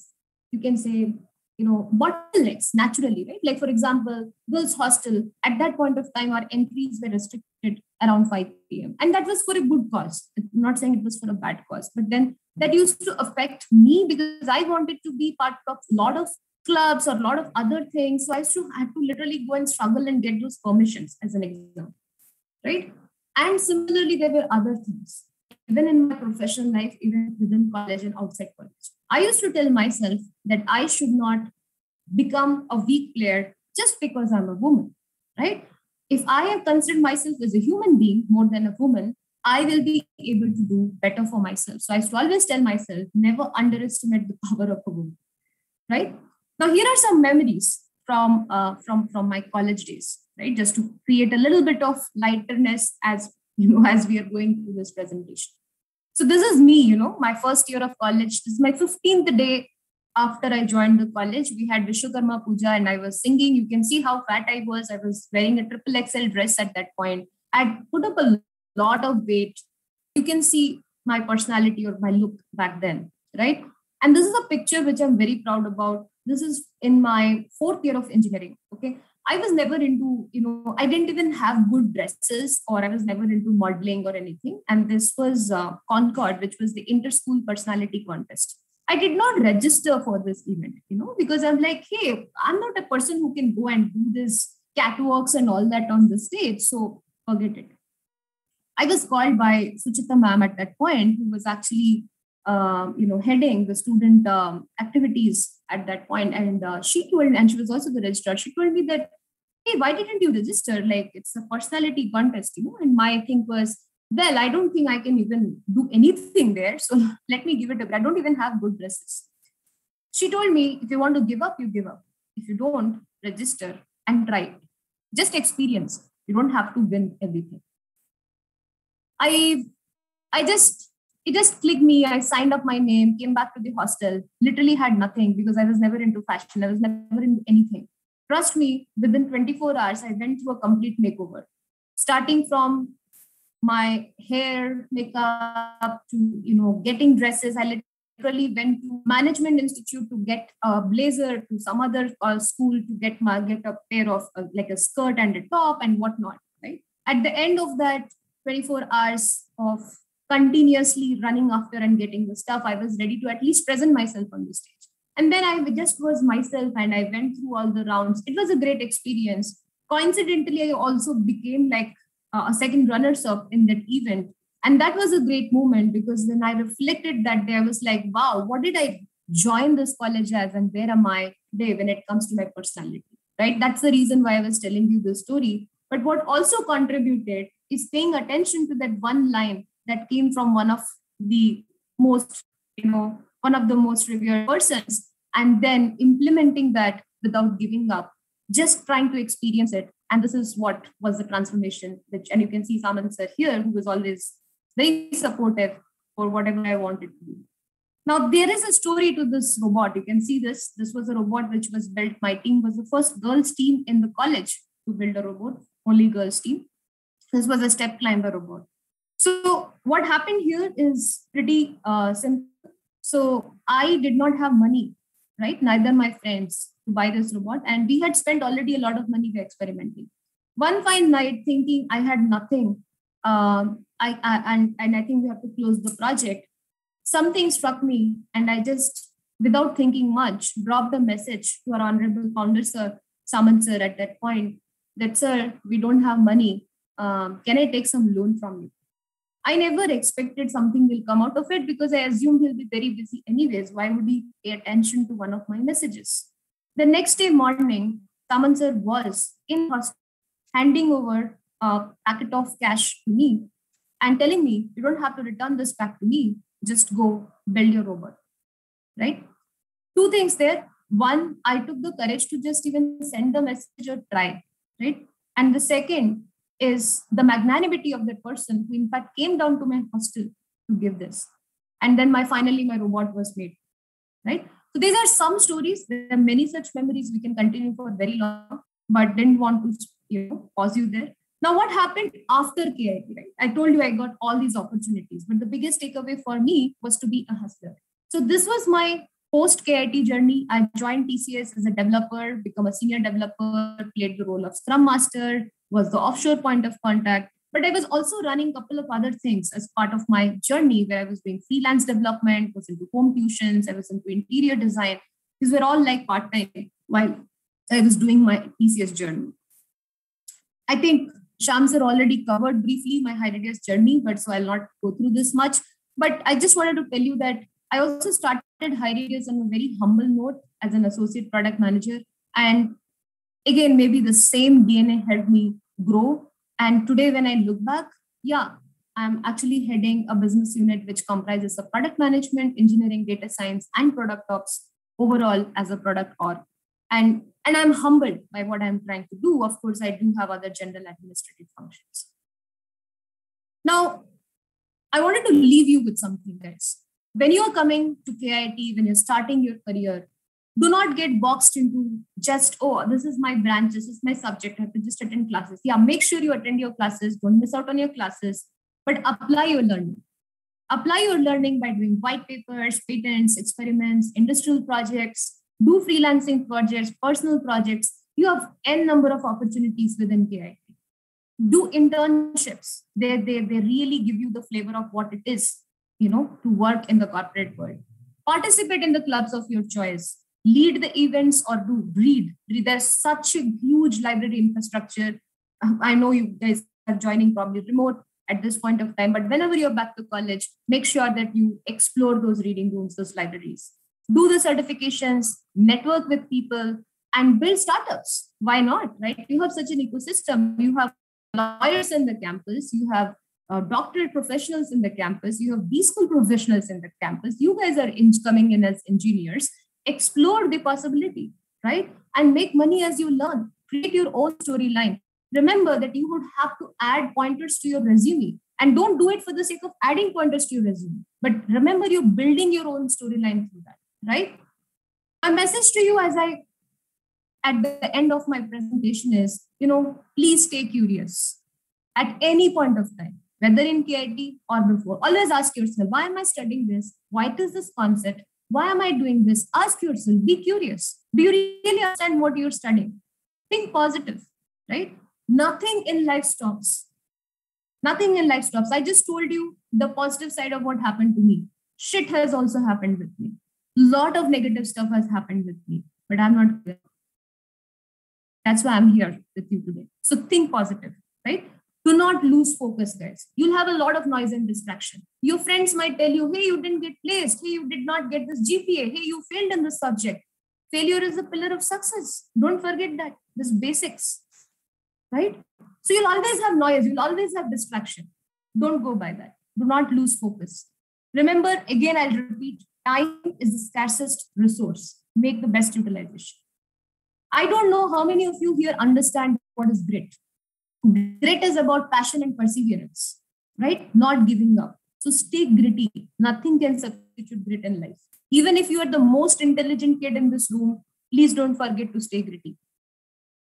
you can say, you know, bottlenecks naturally, right? Like, for example, girls' hostel, at that point of time, our entries were restricted around 5 p.m. And that was for a good cause. I'm not saying it was for a bad cause, but then that used to affect me because I wanted to be part of a lot of clubs or a lot of other things. So I used to have to literally go and struggle and get those permissions as an example, right? And similarly, there were other things, even in my professional life, even within college and outside college. I used to tell myself that I should not become a weak player just because I'm a woman, right? If I have considered myself as a human being more than a woman, I will be able to do better for myself. So I used to always tell myself, never underestimate the power of a woman, right? Now, here are some memories from uh, from from my college days right? Just to create a little bit of lightness as you know as we are going through this presentation. So this is me, you know, my first year of college. This is my 15th day after I joined the college. We had Vishwakarma Puja and I was singing. You can see how fat I was. I was wearing a triple XL dress at that point. I'd put up a lot of weight. You can see my personality or my look back then, right? And this is a picture which I'm very proud about. This is in my fourth year of engineering. Okay. I was never into, you know, I didn't even have good dresses or I was never into modeling or anything. And this was uh, Concord, which was the inter-school personality contest. I did not register for this event, you know, because I'm like, hey, I'm not a person who can go and do this catwalks and all that on the stage. So forget it. I was called by Suchita ma'am at that point, who was actually, uh, you know, heading the student um, activities at that point. And uh, she told, and she was also the registrar, she told me that hey, why didn't you register? Like it's a personality contest, you know? And my thing was, well, I don't think I can even do anything there. So let me give it I don't even have good dresses. She told me, if you want to give up, you give up. If you don't, register and try. Just experience. You don't have to win everything. I I just it just clicked me. I signed up my name, came back to the hostel, literally had nothing because I was never into fashion. I was never into anything. Trust me, within 24 hours, I went through a complete makeover, starting from my hair, makeup to you know getting dresses. I literally went to management institute to get a blazer, to some other uh, school to get my get a pair of uh, like a skirt and a top and whatnot. Right at the end of that 24 hours of continuously running after and getting the stuff, I was ready to at least present myself on the stage. And then I just was myself and I went through all the rounds. It was a great experience. Coincidentally, I also became like uh, a second runners up in that event. And that was a great moment because then I reflected that day. I was like, wow, what did I join this college as and where am I today when it comes to my personality? Right? That's the reason why I was telling you the story. But what also contributed is paying attention to that one line that came from one of the most, you know, one of the most revered persons and then implementing that without giving up, just trying to experience it. And this is what was the transformation, which, and you can see Saman sir here, who was always very supportive for whatever I wanted to do. Now, there is a story to this robot. You can see this. This was a robot which was built. My team was the first girls' team in the college to build a robot, only girls' team. This was a step climber robot. So, what happened here is pretty uh, simple. So, I did not have money, right? Neither my friends to buy this robot. And we had spent already a lot of money experimenting. One fine night, thinking I had nothing, um, I, I and, and I think we have to close the project something struck me and I just, without thinking much, dropped a message to our honorable founder, Sir Samant Sir, at that point that, Sir, we don't have money. Um, can I take some loan from you? I never expected something will come out of it because I assumed he'll be very busy anyways. Why would he pay attention to one of my messages? The next day morning, Samant Sir was in hospital handing over a packet of cash to me and telling me, you don't have to return this back to me. Just go build your robot. Right? Two things there. One i took the courage to just even send the message or try right? And the second is the magnanimity of that person who in fact came down to my hostel to give this and then my finally my robot was made right so these are some stories there are many such memories we can continue for very long but didn't want to you know pause you there now, what happened after KIIT? Right? I told you I got all these opportunities, but the biggest takeaway for me was to be a hustler. So this was my post KIIT journey. I joined TCS as a developer, become a senior developer, played the role of Scrum Master, was the offshore point of contact. But I was also running a couple of other things as part of my journey, where I was doing freelance development, was into home tuitions, I was into interior design. These were all like part time while I was doing my TCS journey. I think Shams already covered briefly my HighRadius journey, but so I'll not go through this much. But I just wanted to tell you that I also started HighRadius on a very humble note as an associate product manager. And again, maybe the same DNA helped me grow. And today, when I look back, yeah, I'm actually heading a business unit which comprises of product management, engineering, data science, and product ops overall as a product org. And and i'm humbled by what i'm trying to do of course i do have other general administrative functions now i wanted to leave you with something guys when you're coming to KIIT when you're starting your career do not get boxed into just oh this is my branch this is my subject i have to just attend classes yeah make sure you attend your classes don't miss out on your classes but apply your learning apply your learning by doing white papers patents experiments industrial projects do freelancing projects, personal projects. You have n number of opportunities within KIIT. Do internships. They, they, they really give you the flavor of what it is, you know, to work in the corporate world. Participate in the clubs of your choice. Lead the events or do read. There's such a huge library infrastructure. I know you guys are joining probably remote at this point of time, but whenever you're back to college, make sure that you explore those reading rooms, those libraries do the certifications, network with people, and build startups. Why not? Right? You have such an ecosystem. You have lawyers in the campus. You have uh, doctorate professionals in the campus. You have B school professionals in the campus. You guys are in, coming in as engineers. Explore the possibility, right? And make money as you learn. Create your own storyline. Remember that you would have to add pointers to your resume. And don't do it for the sake of adding pointers to your resume. But remember, you're building your own storyline through that right? My message to you as I at the end of my presentation is, you know, please stay curious at any point of time, whether in KIIT or before. Always ask yourself, why am I studying this? Why is this concept? Why am I doing this? Ask yourself, be curious. Do you really understand what you're studying? Think positive, right? Nothing in life stops. Nothing in life stops. I just told you the positive side of what happened to me. Shit has also happened with me lot of negative stuff has happened with me, but I'm not. That's why I'm here with you today. So think positive, right? Do not lose focus, guys. You'll have a lot of noise and distraction. Your friends might tell you, hey, you didn't get placed. Hey, you did not get this GPA. Hey, you failed in this subject. Failure is a pillar of success. Don't forget that. This basics, right? So you'll always have noise. You'll always have distraction. Don't go by that. Do not lose focus. Remember, again, I'll repeat time is the scarcest resource. Make the best utilization. I don't know how many of you here understand what is grit. Grit is about passion and perseverance, right? Not giving up. So stay gritty. Nothing can substitute grit in life. Even if you are the most intelligent kid in this room, please don't forget to stay gritty,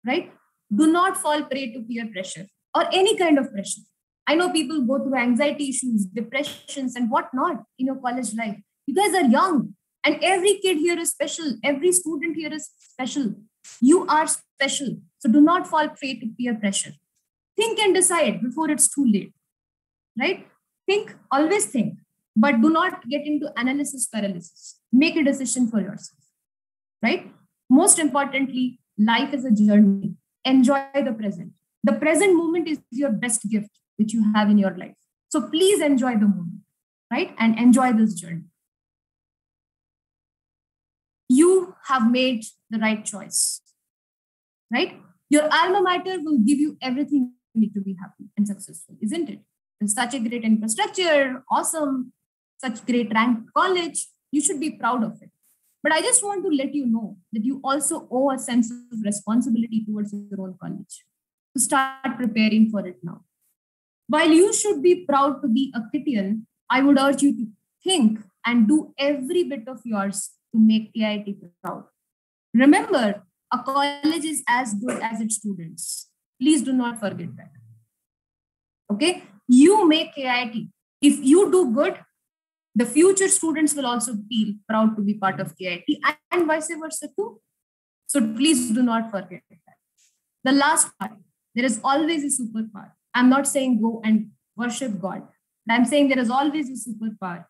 right? Do not fall prey to peer pressure or any kind of pressure. I know people go through anxiety issues, depressions, and whatnot in your college life. You guys are young, and every kid here is special. Every student here is special. You are special. So do not fall prey to peer pressure. Think and decide before it's too late. Right? Think, always think, but do not get into analysis paralysis. Make a decision for yourself. Right? Most importantly, life is a journey. Enjoy the present. The present moment is your best gift which you have in your life. So please enjoy the moment, right? And enjoy this journey. You have made the right choice, right? Your alma mater will give you everything need to be happy and successful, isn't it? There's such a great infrastructure, awesome, such great rank college. You should be proud of it. But I just want to let you know that you also owe a sense of responsibility towards your own college. To start preparing for it now. While you should be proud to be a KIITian, I would urge you to think and do every bit of yours to make KIIT proud. Remember, a college is as good as its students. Please do not forget that. Okay? You make KIIT. If you do good, the future students will also feel proud to be part of KIIT and vice versa too. So please do not forget that. The last part, there is always a superpower. I'm not saying go and worship God. I'm saying there is always a superpower.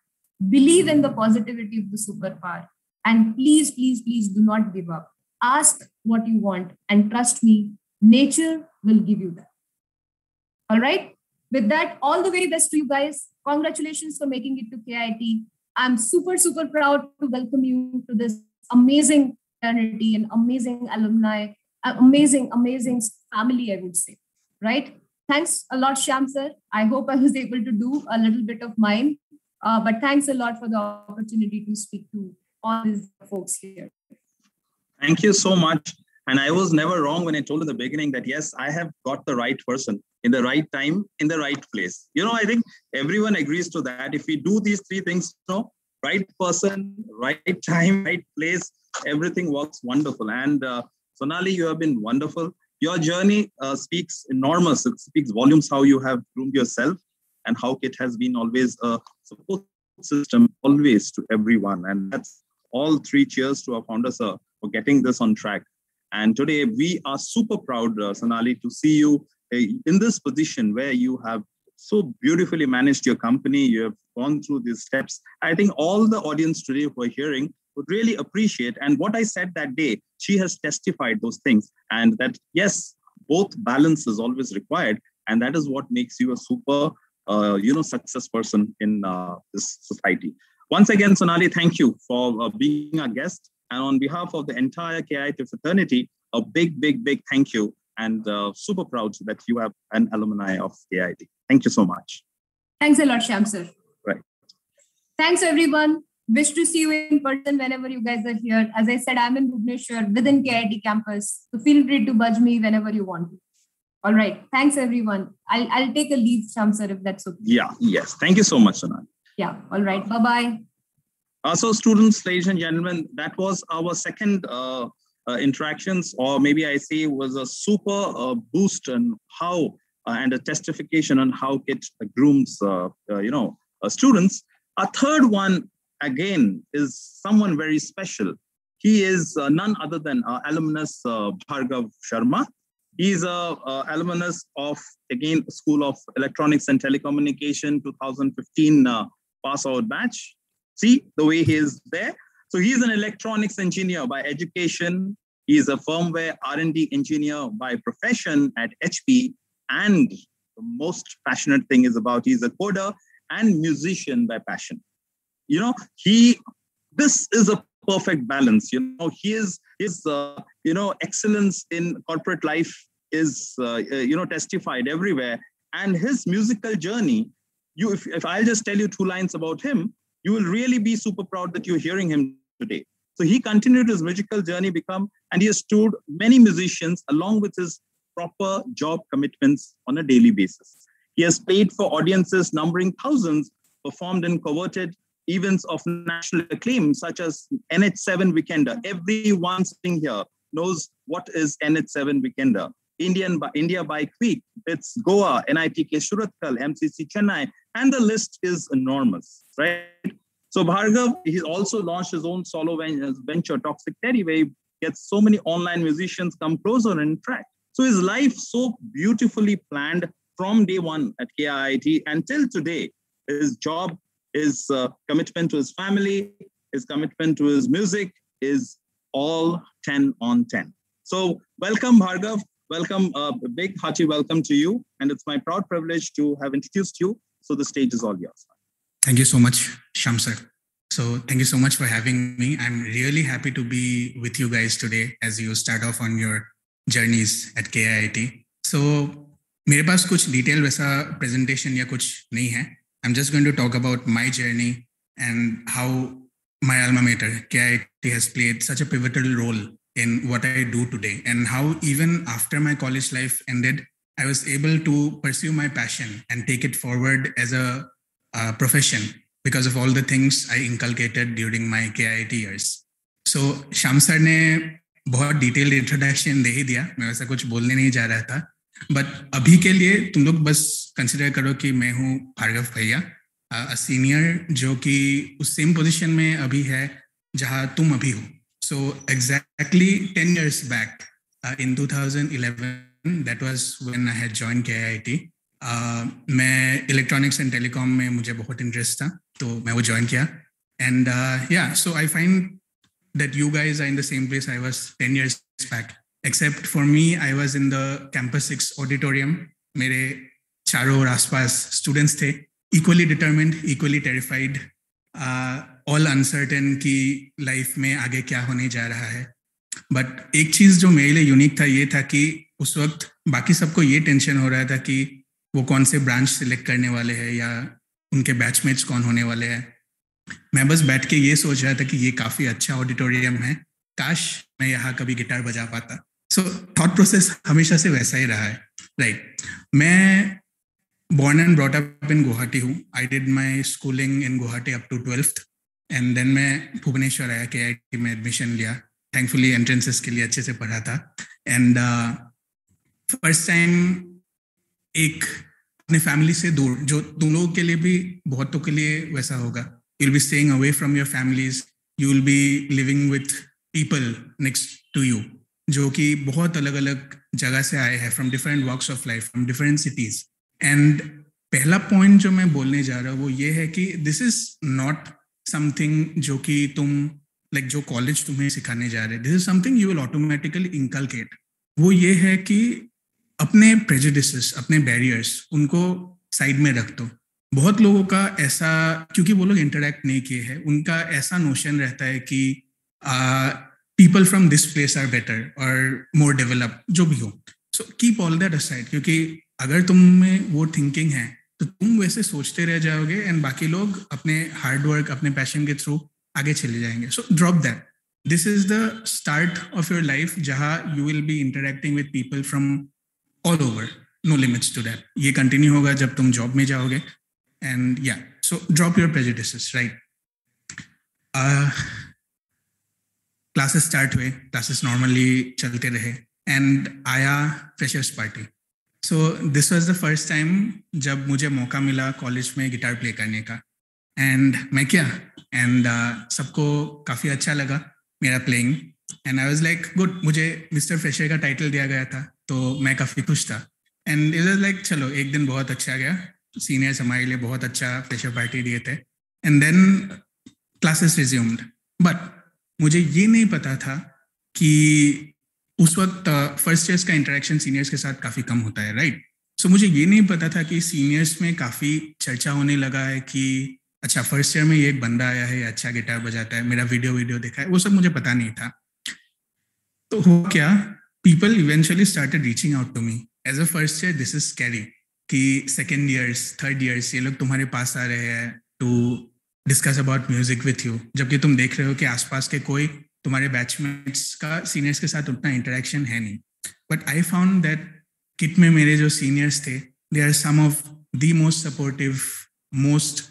Believe in the positivity of the superpower. And please, please, please do not give up. Ask what you want and trust me, nature will give you that. All right. With that, all the very best to you guys. Congratulations for making it to KIIT. I'm super, super proud to welcome you to this amazing fraternity and amazing alumni, amazing, amazing family, I would say. Right? Thanks a lot, Shyam sir. I hope I was able to do a little bit of mine. Uh, but thanks a lot for the opportunity to speak to all these folks here. Thank you so much. And I was never wrong when I told in the beginning that yes, I have got the right person in the right time, in the right place. You know, I think everyone agrees to that. If we do these three things, you know, right person, right time, right place, everything works wonderful. And uh, Sonali, you have been wonderful your journey uh, speaks enormous. It speaks volumes how you have groomed yourself and how it has been always a support system always to everyone. And that's all three cheers to our founders uh, for getting this on track. And today we are super proud, uh, Sonali, to see you uh, in this position where you have so beautifully managed your company. You have gone through these steps. I think all the audience today who are hearing would really appreciate. And what I said that day, she has testified those things. And that, yes, both balance is always required. And that is what makes you a super, uh, you know, success person in uh, this society. Once again, Sonali, thank you for uh, being our guest. And on behalf of the entire KIIT fraternity, a big, big, big thank you. And uh, super proud that you have an alumni of KIIT. Thank you so much. Thanks a lot, Shyam sir. Right. Thanks, everyone wish to see you in person whenever you guys are here. As I said, I'm in Bhubaneswar within KIIT campus. So feel free to budge me whenever you want to. All right. Thanks, everyone. I'll, I'll take a leave, Shyam sir, if that's okay. Yeah, yes. Thank you so much, Sonali. Yeah. All right. Bye-bye. Uh, so students, ladies and gentlemen, that was our second uh, uh, interactions, or maybe I say was a super uh, boost on how uh, and a testification on how it grooms, uh, you know, students. A third one again is someone very special. He is none other than alumnus Bhargav Sharma. He's a alumnus of, again, School of Electronics and Telecommunication 2015 uh, pass out batch. See the way he is there? So he's an electronics engineer by education. He's a firmware R&D engineer by profession at HP. And the most passionate thing is about he's a coder and musician by passion you know he this is a perfect balance you know his his uh, you know excellence in corporate life is uh, uh, you know testified everywhere and his musical journey you if, if i'll just tell you two lines about him you will really be super proud that you're hearing him today So he continued his musical journey, become, and he has toured many musicians along with his proper job commitments on a daily basis. He has played for audiences numbering thousands, performed in coveted events of national acclaim, such as NH7 Weekender. Everyone sitting here knows what is NH7 Weekender. Indian India Bike Week, it's Goa, NITK Surathkal, MCC Chennai, and the list is enormous, right? So Bhargav, he also launched his own solo venture, Toxic he gets so many online musicians come closer and interact. So his life so beautifully planned from day one at KIIT until today. His job, his uh, commitment to his family, his commitment to his music is all 10 on 10. So welcome, Bhargav. Welcome, uh, big hearty welcome to you. And it's my proud privilege to have introduced you. So the stage is all yours. Thank you so much, Sham sir. So thank you so much for having me. I'm really happy to be with you guys today as you start off on your journeys at KIIT. So मेरे पास कुछ detail वैसा presentation या कुछ नहीं है I am just going to talk about my journey and my alma mater, KIIT, has played such a pivotal role in what I do today, and how even after my college life ended, I was able to pursue my passion and take it forward as a a profession because of all the things I inculcated during my KIT years. So, Sham sir ने बहुत detailed introduction दे ही दिया। मैं वैसा कुछ बोलने नहीं जा रहा था। बट अभी के लिए तुम लोग बस कंसिडर करो कि मैं हूँ भार्गव भैया सीनियर जो कि उस सेम पोजीशन में अभी है जहाँ तुम अभी हो। So exactly ten years back in 2011 that was when I had join मैं इलेक्ट्रॉनिक्स एंड टेलीकॉम में मुझे बहुत इंटरेस्ट था तो मैं वो ज्वाइन किया एंड या so I find that you guys are in the same place I was 10 years back. Except for me, I was in the campus 6 auditorium. मेरे चारों और आसपास स्टूडेंट्स थे equally determined equally terrified all uncertain कि life में आगे क्या होने जा रहा है बट एक चीज़ जो मेरे लिए यूनिक था ये था कि उस वक्त बाकी सबको ये टेंशन हो रहा था कि वो कौन से ब्रांच सिलेक्ट करने वाले हैं या उनके बैचमेट्स कौन होने वाले हैं। मैं बस बैठ के ये सोच रहा था कि ये काफ़ी अच्छा ऑडिटोरियम है। काश मैं यहाँ कभी गिटार बजा पाता। सो थॉट प्रोसेस हमेशा से वैसा ही रहा है। Right right. मैं born and brought up in Guwahati हूँ। I did my schooling in Guwahati up to twelfth and then मैं भुवनेश्वर आया के आई में एडमिशन लिया। थैंकफुली एंट्रेंसेस के लिए अच्छे से पढ़ा था। एंड फ़र्स्ट टाइम एक अपने फैमिली से दूर, जो तुम लोगों के लिए भी, बहुतों के लिए वैसा होगा। You'll be staying away from your families. You will be living with people next to you, जो कि बहुत अलग अलग जगह से आए हैं from different works of life from different cities and पहला पॉइंट जो मैं बोलने जा रहा हूँ, वो ये है कि दिस इज़ नॉट समथिंग जो कि तुम लाइक जो कॉलेज तुम्हें सिखाने जा रहे this is something you will automatically inculcate वो ये है कि अपने प्रेजिडिस अपने बैरियर्स उनको साइड में रख दो। बहुत लोगों का ऐसा, क्योंकि वो लोग इंटरेक्ट नहीं किए हैं, उनका ऐसा नोशन रहता है कि people from this place are better और मोर डेवलप जो भी हो। So keep all that aside क्योंकि अगर तुम में वो थिंकिंग है तो तुम वैसे सोचते रह जाओगे एंड बाकी लोग अपने हार्ड वर्क अपने पैशन के थ्रू आगे चले जाएँगे। So drop that this is the start of your life जहाँ you will be interacting with people from all over no limits to that ये कंटिन्यू होगा जब तुम जॉब में जाओगे. एंड या so drop your prejudices right classes start हुए. Classes normally चलते रहे. एंड आया freshers party so this was the first time जब मुझे मौका मिला कॉलेज में गिटार प्ले करने का. एंड मैं क्या. एंड uh, सबको काफ़ी अच्छा लगा मेरा playing and I was like good मुझे मिस्टर फ्रेशर का टाइटल दिया गया था. तो मैं काफ़ी खुश था। एंड इज़ लाइक चलो एक दिन बहुत अच्छा गया। सीनियर्स हमारे लिए बहुत अच्छा फ्रेशर पार्टी दिए थे। And then classes resumed but मुझे ये नहीं पता था कि उस वक्त फ़र्स्ट ईयर्स का इंटरेक्शन सीनियर्स के साथ काफ़ी कम होता है राइट सो so, मुझे ये नहीं पता था कि सीनियर्स में काफ़ी चर्चा होने लगा है कि अच्छा फ़र्स्ट ईयर में ये एक बंदा आया है अच्छा गिटार बजाता है मेरा वीडियो वीडियो देखा है वो सब मुझे पता नहीं था। तो हो क्या? People eventually started reaching out to me as a first year this is crazy कि सेकेंड ईयर्स थर्ड ईयर्स ये लोग तुम्हारे पास आ रहे हैं to discuss about music with you जबकि तुम देख रहे हो कि आसपास के कोई तुम्हारे बैचमेट्स का सीनियर्स के साथ उतना इंटरेक्शन है नहीं. But I found that KIIT में मेरे जो सीनियर्स थे they are some of the most supportive most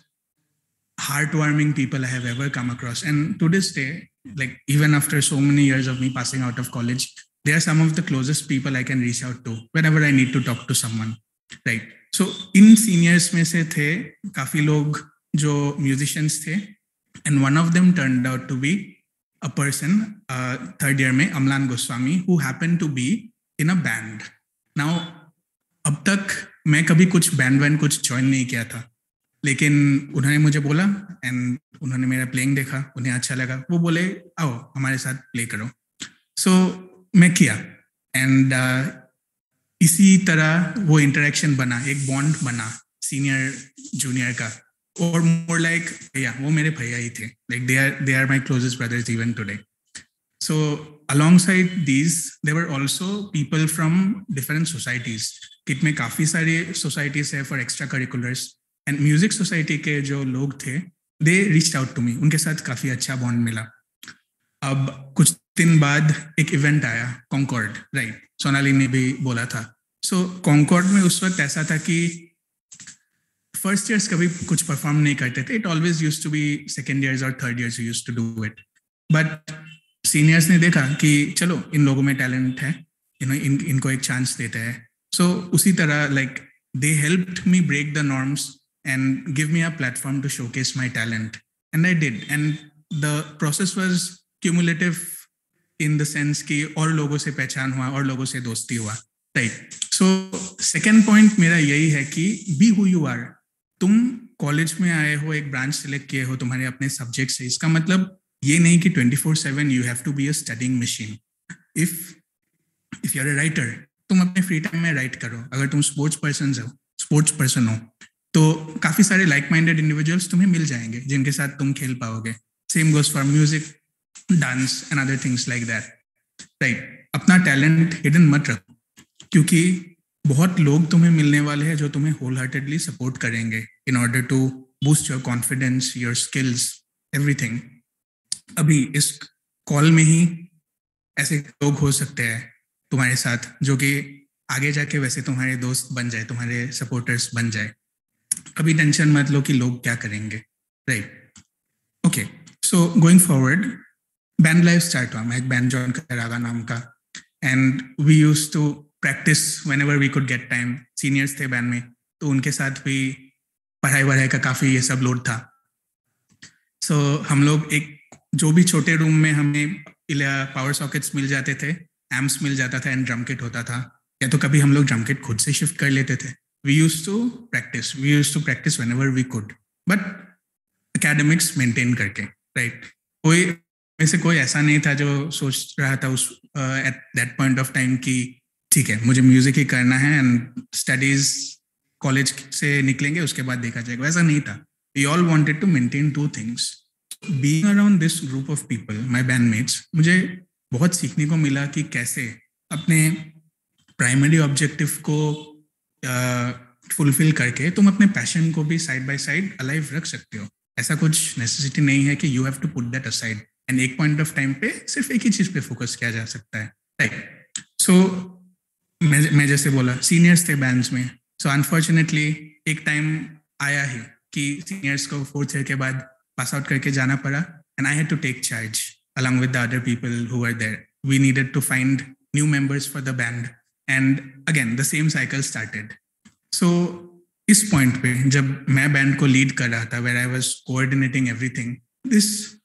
heartwarming people I have ever come across. And to this day, like even after so many years of me passing out of college, they are some of the closest people I can reach out to whenever I need to talk to someone. Right. So in seniors में से थे काफ़ी लोग जो musicians थे and one of them turned out to be a person uh, third year में Amlan Goswami who happened to be in a band. Now अब तक मैं कभी कुछ बैंड वैंड कुछ ज्वाइन नहीं किया था लेकिन उन्होंने मुझे बोला एंड उन्होंने मेरा प्लेइंग देखा उन्हें अच्छा लगा वो बोले आओ हमारे साथ प्ले करो सो so, मैं किया। एंड uh, इसी तरह वो इंटरेक्शन बना एक बॉन्ड बना सीनियर जूनियर का। और मोर लाइक भैया वो मेरे भैया ही थे। Like they are they are my closest brothers even today so alongside these there were also people from different societies KIIT में काफ़ी सारी सोसाइटीज है for extra curriculars and music society के जो लोग थे they reach out to me उनके साथ काफ़ी अच्छा बॉन्ड मिला। अब कुछ दिन बाद एक इवेंट आया कॉन्कॉर्ड राइट सोनाली ने भी बोला था। सो so, कॉन्कॉर्ड में उस वक्त ऐसा था कि फ़र्स्ट ईयर्स कभी कुछ परफॉर्म नहीं करते थे। It always use to be second years और third years use to do it but seniors ने देखा कि चलो इन लोगों में टैलेंट है इन, इन इनको एक चांस देते हैं। सो so, उसी तरह like they helped me break the norms and give me a platform to showcase my talent and I did and the process was cumulative in the sense कि और लोगों से पहचान हुआ, और लोगों से दोस्ती हुआ राइट सो सेकेंड पॉइंट मेरा यही है कि बी हु यू आर तुम कॉलेज में आए हो, एक ब्रांच सेलेक्ट किए हो, तुम्हारे अपने सब्जेक्ट से इसका मतलब ये नहीं कि twenty four seven you have to be a studying machine if if you are a writer तुम अपने फ्री टाइम में राइट करो, अगर तुम स्पोर्ट्स पर्सन हो स्पोर्ट्स पर्सन हो तो काफ़ी सारे लाइक माइंडेड इंडिविजुअल्स तुम्हें मिल जाएँगे, जिनके साथ तुम खेल पाओगे। Same goes for music dance and other things like that right अपना टैलेंट हिडन मत रखो, क्योंकि बहुत लोग तुम्हें मिलने वाले हैं जो तुम्हें होल हार्टेडली सपोर्ट करेंगे in order to boost your confidence your skills everything अभी इस कॉल में ही ऐसे लोग हो सकते हैं तुम्हारे साथ, जो कि आगे जाके वैसे तुम्हारे दोस्त बन जाए, तुम्हारे सपोर्टर्स बन जाए। अभी टेंशन मत लो कि लोग क्या करेंगे right okay so going forward band life start hua main ek band join kara नाम का। And we use to practice whenever we could get time seniors थे बैंड में तो उनके साथ भी पढ़ाई वढ़ाई का काफ़ी ये सब लोड था। सो so, हम लोग एक जो भी छोटे रूम में हमें पावर सॉकेट्स मिल जाते थे एम्प्स मिल जाता था एंड ड्रम किट होता था या तो कभी हम लोग ड्रम किट खुद से शिफ्ट कर लेते थे। We use to practice we use to practice whenever we could but academics maintain करके राइट right? कोई में से कोई ऐसा नहीं था जो सोच रहा था उस at that point of time कि ठीक है, मुझे म्यूज़िक ही करना है एंड स्टडीज़ कॉलेज से निकलेंगे, उसके बाद देखा जाएगा। वैसा नहीं था। We all wanted to maintain two things being around this group of people my bandmates मुझे बहुत सीखने को मिला कि कैसे अपने प्राइमरी ऑब्जेक्टिव को फुलफिल करके तुम अपने पैशन को भी साइड बाय साइड अलाइव रख सकते हो। ऐसा कुछ नेसेसिटी नहीं है कि you have to put that aside and एक पॉइंट ऑफ़ टाइम पे सिर्फ़ एक ही चीज़ पे फोकस किया जा सकता है राइट सो मैं मैं जैसे बोला सीनियर्स थे बैंड्स में। सो so, अनफॉर्चुनेटली एक टाइम आया ही कि सीनियर्स को फोर्थ ईयर के बाद पास आउट करके जाना पड़ा and I had to take charge along with the other people who were there. We needed to find new members for the band and again the same cycle started so इस point पे जब मैं band को lead कर रहा था where I was coordinating everything this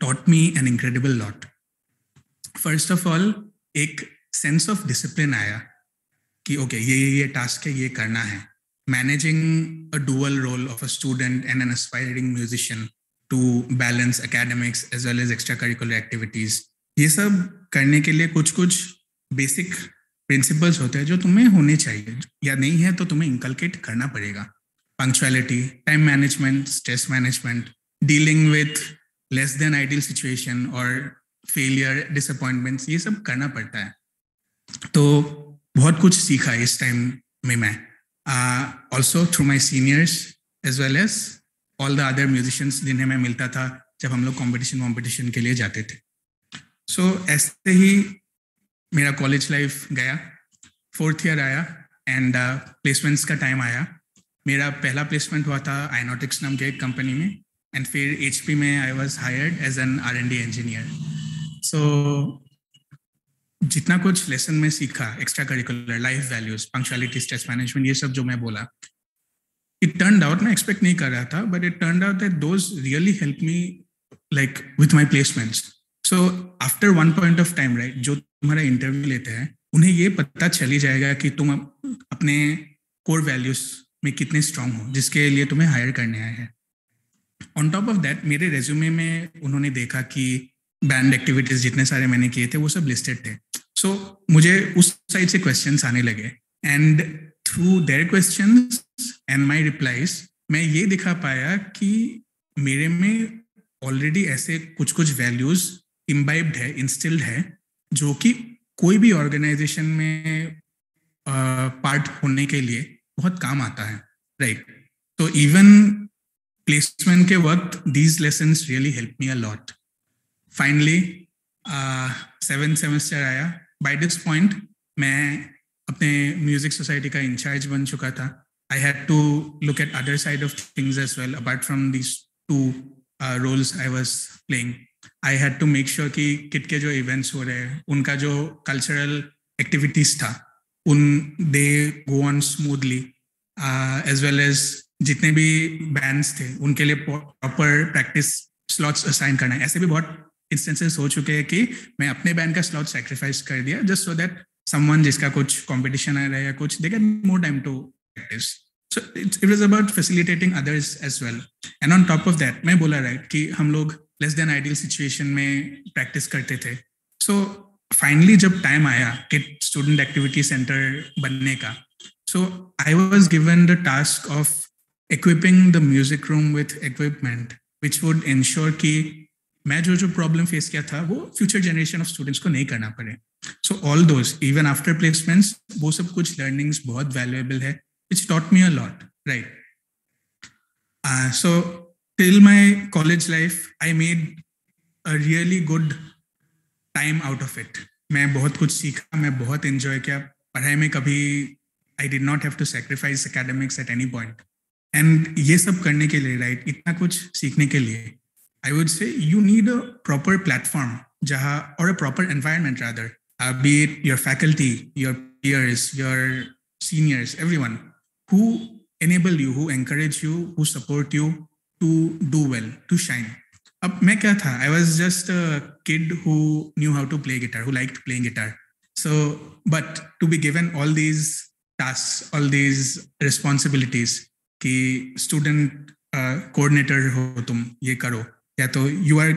taught me an incredible lot first of all एक sense of discipline आया कि ओके okay, ये ये ये टास्क है ये करना है। Managing a dual role of a student and an aspiring musician to balance academics as well as extra curricular activities ये सब करने के लिए कुछ कुछ बेसिक प्रिंसिपल्स होते हैं जो तुम्हें होने चाहिए। या नहीं है तो तुम्हें इंकलकेट करना पड़ेगा। Punctuality time management stress management dealing with less than ideal situation और फेलियर डिसअपॉइंटमेंट्स ये सब करना पड़ता है। तो बहुत कुछ सीखा इस टाइम में मैं। Also through my seniors as well as all the other musicians जिन्हें मैं मिलता था जब हम लोग कॉम्पिटिशन वॉम्पिटिशन के लिए जाते थे। सो so, ऐसे ही मेरा कॉलेज लाइफ गया। फोर्थ ईयर आया एंड प्लेसमेंट्स uh, का टाइम आया। मेरा पहला प्लेसमेंट हुआ था आइनोटिक्स नाम के एक कंपनी में। एंड फिर HP में I was hired as an R and D engineer so जितना कुछ लेसन में सीखा extra curricular life values punctuality stress management ये सब जो मैं बोला इट टर्न आउट मैं एक्सपेक्ट नहीं कर रहा था but it turn out that those really help me like with my placements so after one point of time right जो तुम्हारा इंटरव्यू लेते हैं, उन्हें ये पता चल जाएगा कि तुम अपने कोर वैल्यूज़ में कितने स्ट्रांग हो, जिसके लिए तुम्हें हायर करने आए हैं। ऑन टॉप ऑफ़ दैट मेरे रेज्यूमे में उन्होंने देखा कि बैंड एक्टिविटीज़ जितने सारे मैंने किए थे वो सब लिस्टेड थे। सो so, मुझे उस साइड से क्वेश्चन आने लगे। And through their question and my replies मैं ये दिखा पाया कि मेरे में ऑलरेडी ऐसे कुछ कुछ वैल्यूज़ इम्बाइब्ड है इंस्टिल्ड है जो कि कोई भी ऑर्गेनाइजेशन में पार्ट होने के लिए बहुत काम आता है। राइट तो इवन प्लेसमेंट के वक्त these lesson really help me a lot finally seven semester आया। बाय दिस पॉइंट मैं अपने म्यूज़िक सोसाइटी का इंचार्ज बन चुका था। I had to look at other side of things as well apart from this two roles I was playing I had to make sure कि kit के जो events हो रहे हैं, उनका जो कल्चरल एक्टिविटीज़ था, उन they go on smoothly as well as जितने भी बैंड्स थे उनके लिए प्रॉपर प्रैक्टिस स्लॉट्स असाइन करना है। ऐसे भी बहुत इंस्टेंसेस हो चुके हैं कि मैं अपने बैंड का स्लॉट सेक्रीफाइस कर दिया जस्ट सो दैट समवन जिसका कुछ कंपटीशन आ रहा है या कुछ they get more time to practice so it was about facilitating others as well and on top of that मैं बोला राइट कि हम लोग लेस देन आइडियल सिचुएशन में प्रैक्टिस करते थे। सो so, फाइनली जब टाइम आया कि स्टूडेंट एक्टिविटी सेंटर बनने का so I was given the task of equipping the music room with equipment, which would ensure कि मैं जो जो प्रॉब्लम फेस किया था, वो फ्यूचर जनरेशन ऑफ़ स्टूडेंट्स को नहीं करना पड़े। So all those even after placements वो सब कुछ लर्निंग्स बहुत वैल्यूएबल है it's taught me a lot right so till my college life I made a really good time out of it मैं बहुत कुछ सीखा, मैं बहुत इंजॉय किया। पढ़ाई में कभी I did not have to sacrifice academics at any point and ये सब करने के लिए राइट इतना कुछ सीखने के लिए I would say you need a proper platform जहाँ और a proper environment rather be it your faculty your peers, your seniors, everyone who enable you, who encourage you, who support you to do well, to shine. अब मैं क्या था I was just a kid who knew how to play guitar who like playing guitar so but to be given all these task all these responsibilities कि student coordinator हो तुम, ये करो। या तो you are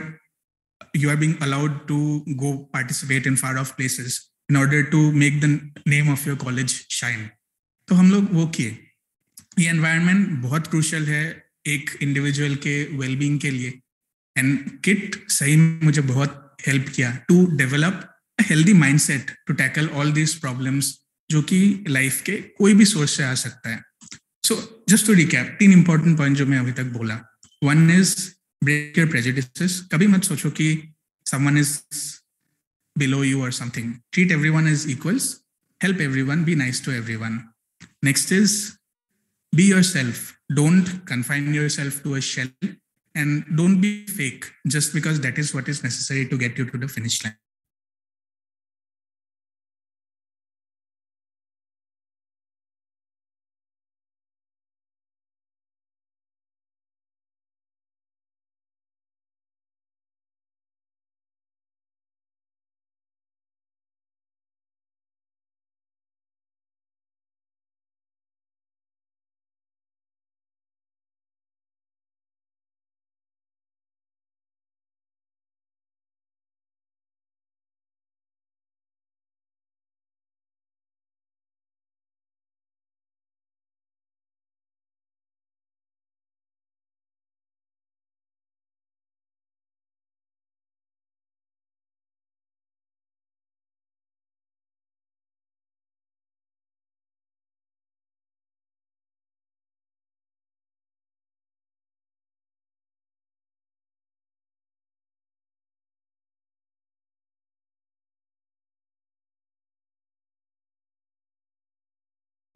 you are being allowed to go participate in far off places in order to make the name of your college shine तो हम लोग वो किए। ये एनवायरनमेंट बहुत क्रूशल है एक इंडिविजुअल के वेलबींग के लिए। एंड किट सही मुझे बहुत हेल्प किया to develop healthy mindset to tackle all these problems जो कि लाइफ के कोई भी सोर्स से आ सकता है। सो जस्ट टू रिकैप तीन इंपॉर्टेंट पॉइंट जो मैं अभी तक बोला one is break your prejudice कभी मत सोचो कि समवन इज बिलो यू और something treat every one is equals help everyone be nice to everyone next is be yourself don't confine yourself to a shell and don't be fake just because that is what is necessary to get you to the finish line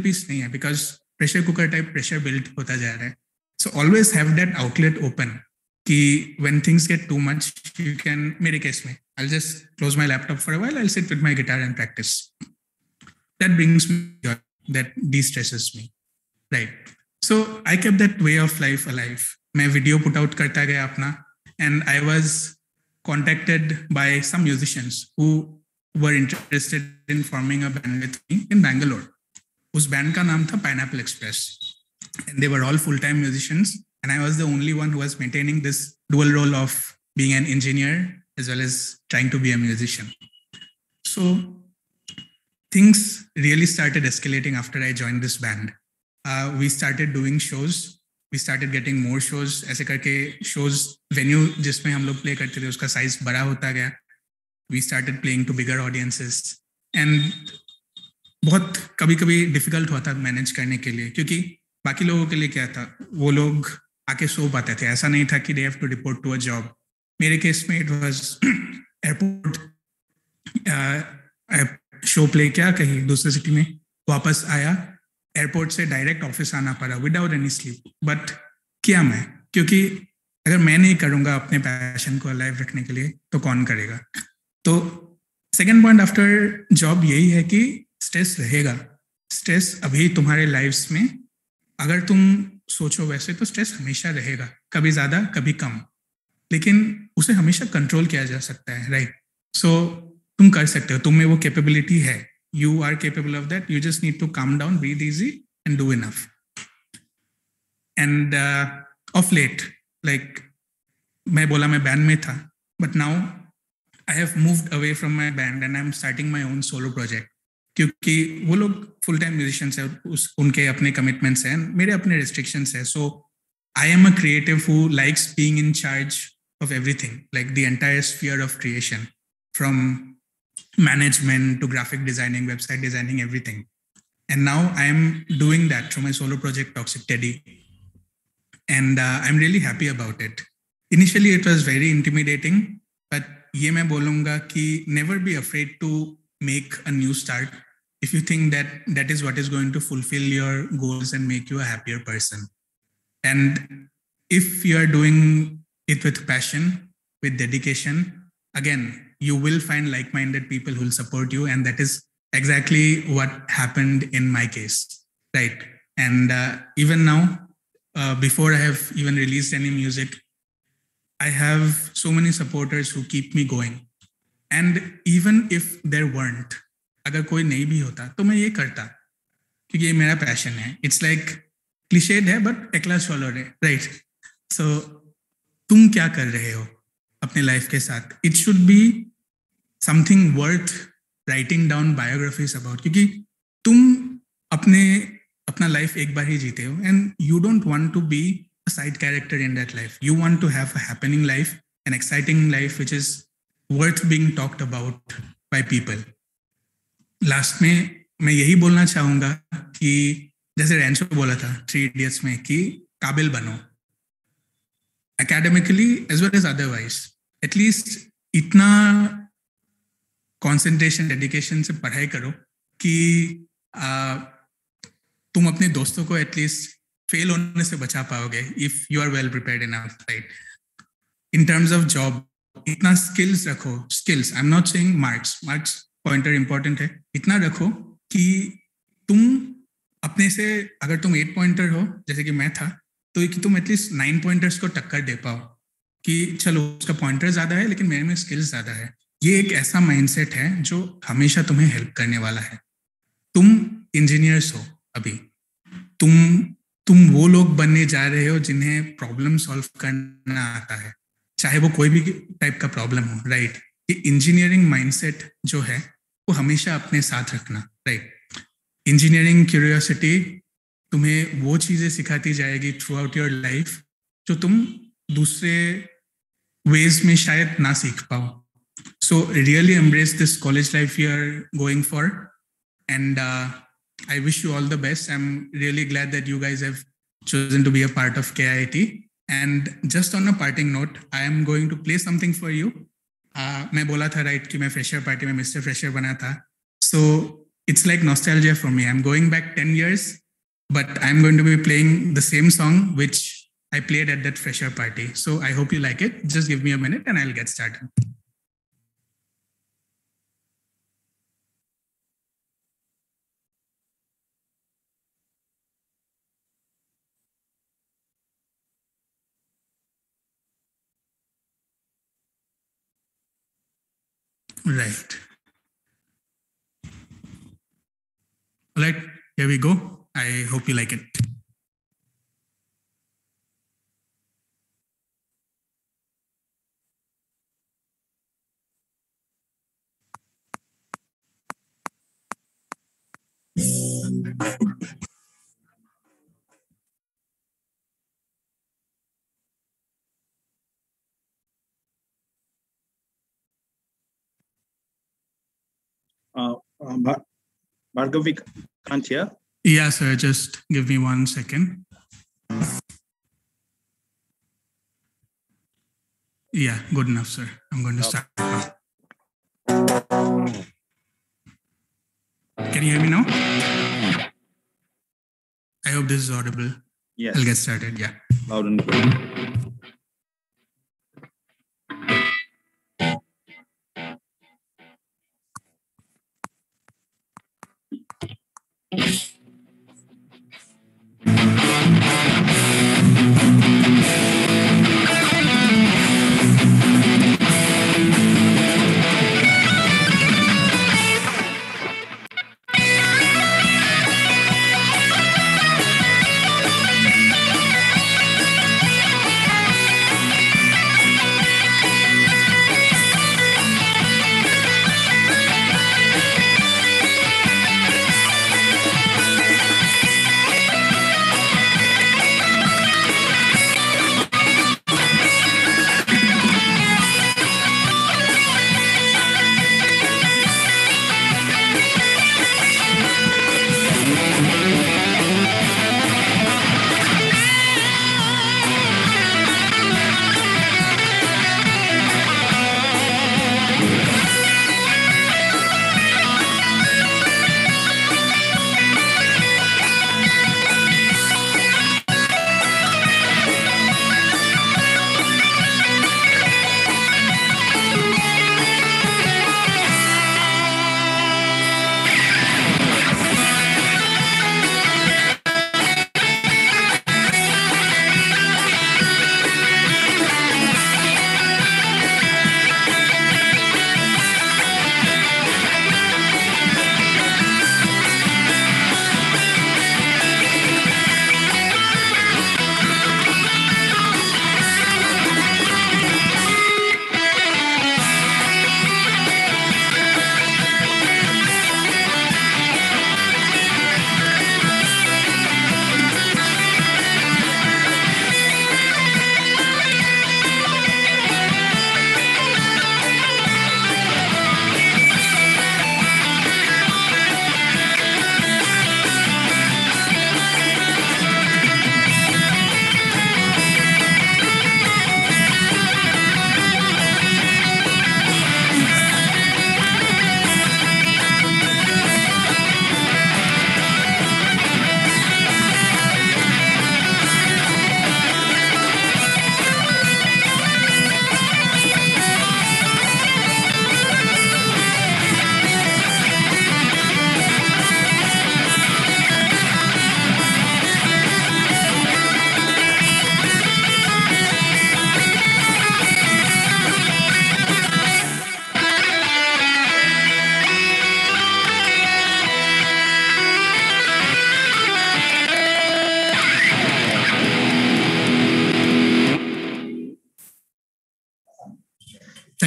peace नहीं है because pressure cooker type pressure build होता जा रहा है so always have that outlet open कि when things get too much you can मेरे case में I'll just close my laptop for a while I'll sit with my guitar and practice that brings me joy that de-stresses me right so I kept that way of life alive मैं video put out करता गया अपना and I was contacted by some musicians who were interested in forming a band with me in Bangalore. उस band का नाम था Pineapple Express. And they were all full-time musicians. And I was the only one who was maintaining this dual role of being an engineer as well as trying to be a musician. So things really started escalating after I joined this band. Uh, we started doing shows. We started getting more shows. ऐसे करके shows venue जिसमें हम लोग play करते थे उसका size बड़ा होता गया. We started playing to bigger audiences. And बहुत कभी कभी डिफ़िकल्ट हुआ था मैनेज करने के लिए, क्योंकि बाकी लोगों के लिए क्या था, वो लोग आके सो पाते थे। ऐसा नहीं था कि they have to report to a job मेरे केस में it was airport show play किया कहीं दूसरे सिटी में, वापस आया। एयरपोर्ट से डायरेक्ट ऑफ़िस आना पड़ा विदाउट एनी स्लीप बट किया मैं, क्योंकि अगर मैं नहीं करूँगा अपने पैशन को अलाइव रखने के लिए तो कौन करेगा? तो सेकेंड पॉइंट आफ्टर जॉब यही है कि स्ट्रेस रहेगा, स्ट्रेस अभी तुम्हारे लाइफ्स में, अगर तुम सोचो वैसे तो स्ट्रेस हमेशा रहेगा, कभी ज़्यादा, कभी कम, लेकिन उसे हमेशा कंट्रोल किया जा सकता है राइट सो तुम कर सकते हो तुम में वो कैपेबिलिटी है you are capable of that you just need to come down breathe easy and do enough and of late like मैं बोला मैं बैंड में था but now I have moved away from my band and I am starting my own solo project क्योंकि वो लोग full time musicians है उस उनके अपने कमिटमेंट्स हैं मेरे अपने रिस्ट्रिक्शंस है so I am a creative who likes being in charge of everything like the entire sphere of creation from management to graphic designing website designing everything and now i am doing that through my solo project toxic teddy and uh, i'm really happy about it initially it was very intimidating but ye main bolunga ki never be afraid to make a new start if you think that that is what is going to fulfill your goals and make you a happier person. And if you are doing it with passion with dedication again you will find like-minded people who will support you and that is exactly what happened in my case right? And uh, even now uh, before i have even released any music i have so many supporters who keep me going. And even if there weren't अगर कोई नहीं भी होता तो मैं ये करता, क्योंकि ये मेरा पैशन है। इट्स लाइक क्लिशेड है बट एकला स्वॉलर है राइट सो तुम क्या कर रहे हो अपने लाइफ के साथ? It should be something worth writing down biographies about क्योंकि तुम अपने, अपना लाइफ एक बार ही जीते हो and you don't want to be a side character in that life you want to have a happening life an exciting life which is worth being talked about by people last में मैं यही बोलना चाहूँगा कि जैसे रैंचो बोला था three idiots में कि काबिल बनो। Academically as well as otherwise at least इतना कंसंट्रेशन डेडिकेशन से पढ़ाई करो कि आ, तुम अपने दोस्तों को एटलीस्ट फेल होने से बचा पाओगे if you are well prepared in our right in terms of job इतना स्किल्स रखो skills I am not saying marks marks pointer important है। इतना रखो कि तुम अपने से अगर तुम एट पॉइंटर हो, जैसे कि मैं था तो कि तुम एटलीस्ट नाइन पॉइंटर्स को टक्कर दे पाओ कि चलो, उसका पॉइंटर ज़्यादा है, लेकिन मेरे में स्किल्स ज़्यादा है। ये एक ऐसा माइंडसेट है जो हमेशा तुम्हें हेल्प करने वाला है। तुम इंजीनियर्स हो अभी। तुम तुम वो लोग बनने जा रहे हो जिन्हें प्रॉब्लम सॉल्व करना आता है। चाहे वो कोई भी टाइप का प्रॉब्लम हो राइट ये इंजीनियरिंग माइंडसेट जो है वो हमेशा अपने साथ रखना राइट इंजीनियरिंग क्यूरियोसिटी तुम्हें वो चीज़ें सिखाती जाएगी थ्रू आउट योर लाइफ जो तुम दूसरे वेज में शायद ना सीख पाओ so really embrace this college life you are going for and I wish you all the best I am really glad that you guys have chosen to be a part of KIT. And just on a parting note, I am going to play something for you. Uh, मैं बोला था right right, कि मैं fresher party में mister fresher बना था सो so, it's like nostalgia for me. I'm going back 10 years, but I'm going to be playing the same song which I played at that fresher party. So I hope you like it. Just give me a minute and I'll get started. Right. All right, here we go. I hope you like it. Uh, uh, Bhargav, we can't hear. Yeah, sir, just give me one second. Yeah, good enough, sir. I'm going to start. Can you hear me now? I hope this is audible. Yes, I'll get started. Yeah. loud and clear.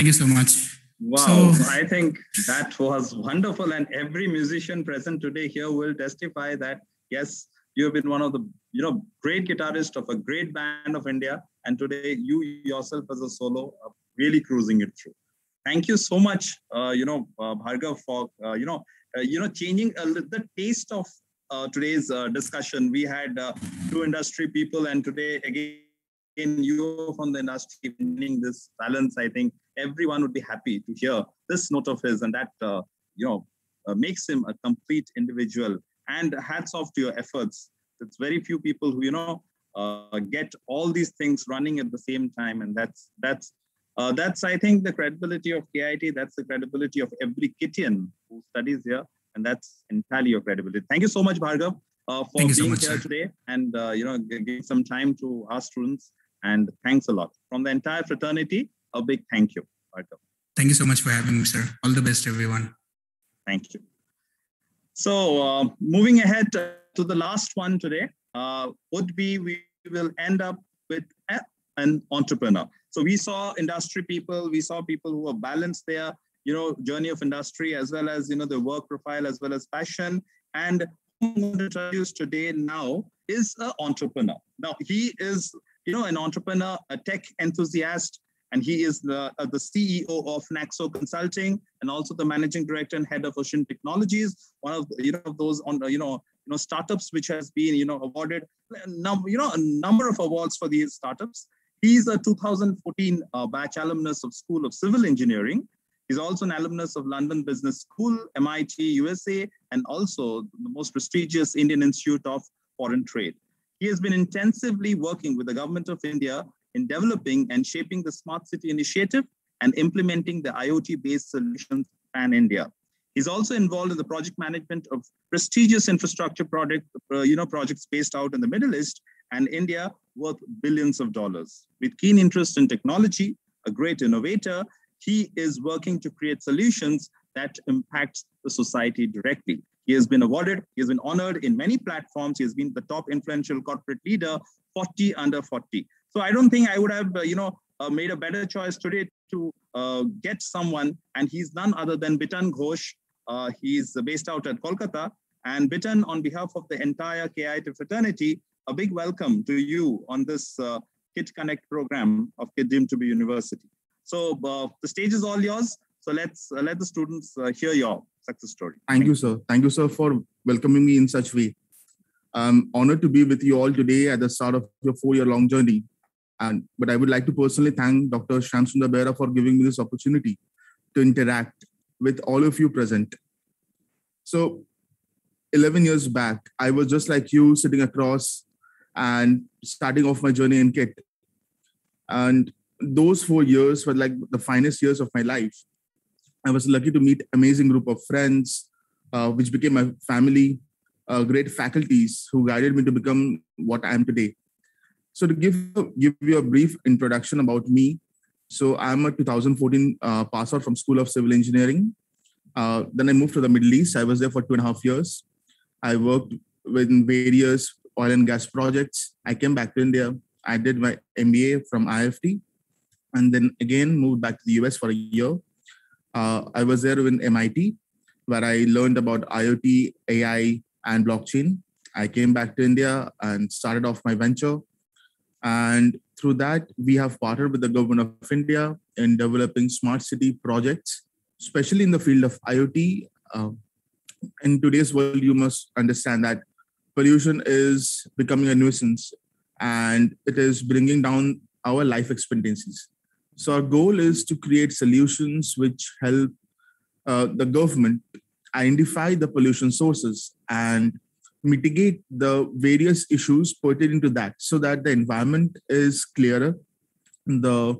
You so much. Wow, So- I think that was wonderful. And every musician present today here will testify that, yes, you have been one of the you know great guitarist of a great band of India. And today you yourself as a solo are really cruising it through. Thank you so much, uh, you know, uh, Bhargav, for, uh, you know, uh, you know, changing a the taste of uh, today's uh, discussion. We had uh, two industry people and today again, in you from the industry winning this balance, I think everyone would be happy to hear this note of his and that, uh, you know, uh, makes him a complete individual. And hats off to your efforts. It's very few people who, you know, uh, get all these things running at the same time. And that's, that's, uh, that's, I think, the credibility of KIIT. That's the credibility of every KIITian who studies here. And that's entirely your credibility. Thank you so much, Bhargav, uh, for being so much, here sir. today and, uh, you know, giving some time to our students. And thanks a lot. From the entire fraternity, a big thank you, Bhargav. Thank you so much for having me, sir. All the best, everyone. Thank you. So uh, moving ahead to the last one today uh, would be we will end up with an entrepreneur. So we saw industry people, we saw people who are balanced their you know journey of industry as well as you know the work profile as well as passion. And who I'm going to introduce today now is an entrepreneur. Now he is you know an entrepreneur, a tech enthusiast, and he is the, uh, the CEO of Naxo Consulting and also the managing director and head of Ocean Technologies, one of you know those on you know you know startups which has been you know awarded num- you know a number of awards for these startups. He's a 2014 uh, batch alumnus of School of Civil Engineering. He's also an alumnus of London Business School, MIT, USA, and also the most prestigious Indian Institute of Foreign Trade. He has been intensively working with the government of India in developing and shaping the Smart City Initiative and implementing the IoT-based solutions pan India. He's also involved in the project management of prestigious infrastructure project, uh, you know, projects based out in the Middle East and India worth billions of dollars. With keen interest in technology, a great innovator, he is working to create solutions that impact the society directly. He has been awarded, he has been honored in many platforms. He has been the top influential corporate leader, 40 under 40. So I don't think I would have, uh, you know, uh, made a better choice today to uh, get someone, and he's none other than Bitan Ghosh. Uh, he's based out at Kolkata. And Bitan, on behalf of the entire KIIT fraternity, a big welcome to you on this uh, KIIT Connect program of KIIT Deemed to be University. So uh, the stage is all yours. So let's let the students hear your success story. Thank you, sir. Thank you, sir, for welcoming me in such way. I'm honored to be with you all today at the start of your four-year-long journey. And but I would like to personally thank Dr. Shamsundar Behra for giving me this opportunity to interact with all of you present. So 11 years back, I was just like you sitting across and starting off my journey in KIIT. And those four years were like the finest years of my life. I was lucky to meet amazing group of friends, uh, which became my family, uh, great faculties who guided me to become what I am today. So to give give you a brief introduction about me, so I'm a 2014 uh, pass out from School of Civil Engineering. Uh, then I moved to the Middle East. I was there for two and a half years. I worked with various oil and gas projects. I came back to India. I did my MBA from IIFT, and then again moved back to the US for a year. Uh, I was there in MIT, where I learned about IoT, AI, and blockchain. I came back to India and started off my venture. And through that, we have partnered with the government of India in developing smart city projects, especially in the field of IoT. Uh, in today's world, you must understand that pollution is becoming a nuisance and it is bringing down our life expectancies. So, our goal is to create solutions which help uh, the government identify the pollution sources and mitigate the various issues pertaining to that so that the environment is clearer. The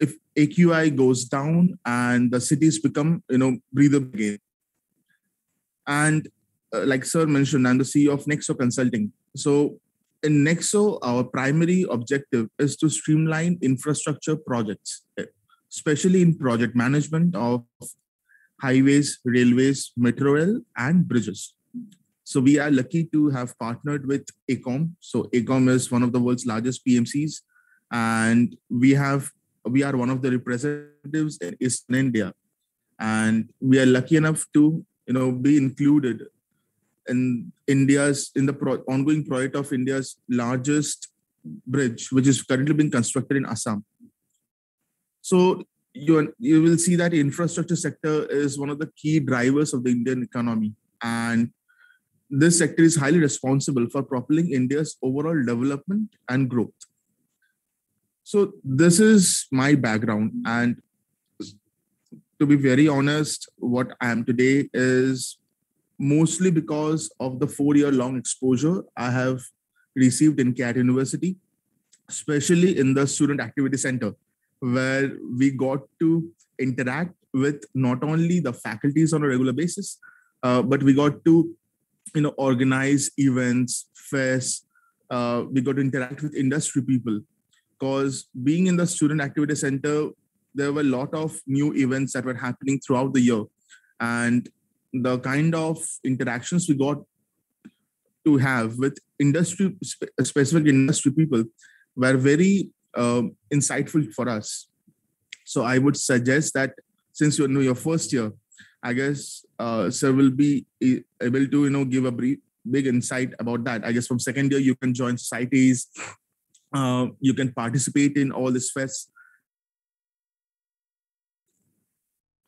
if aqi goes down and the cities become you know breathable again. And uh, like sir mentioned i'm the ceo of nexo consulting. So in nexo our primary objective is to streamline infrastructure projects especially in project management of highways railways metro rail and bridges so we are lucky to have partnered with AECOM. So AECOM is one of the world's largest PMCs, and we have we are one of the representatives in Eastern India, and we are lucky enough to you know be included in India's in the pro- ongoing project of India's largest bridge, which is currently being constructed in Assam. So you you will see that infrastructure sector is one of the key drivers of the Indian economy, and this sector is highly responsible for propelling India's overall development and growth. So, this is my background. And to be very honest, what I am today is mostly because of the four year long exposure I have received in KIIT University, especially in the Student Activity Center, where we got to interact with not only the faculties on a regular basis, uh, but we got to you know organize events, fairs. Uh, we got to interact with industry people because being in the student activity center, there were a lot of new events that were happening throughout the year, and the kind of interactions we got to have with industry specific industry people were very uh, insightful for us so i would suggest that since you're your first year i guess uh, sir will be able to you know give a brief big insight about that. I guess from second year you can join societies uh, you can participate in all this fest.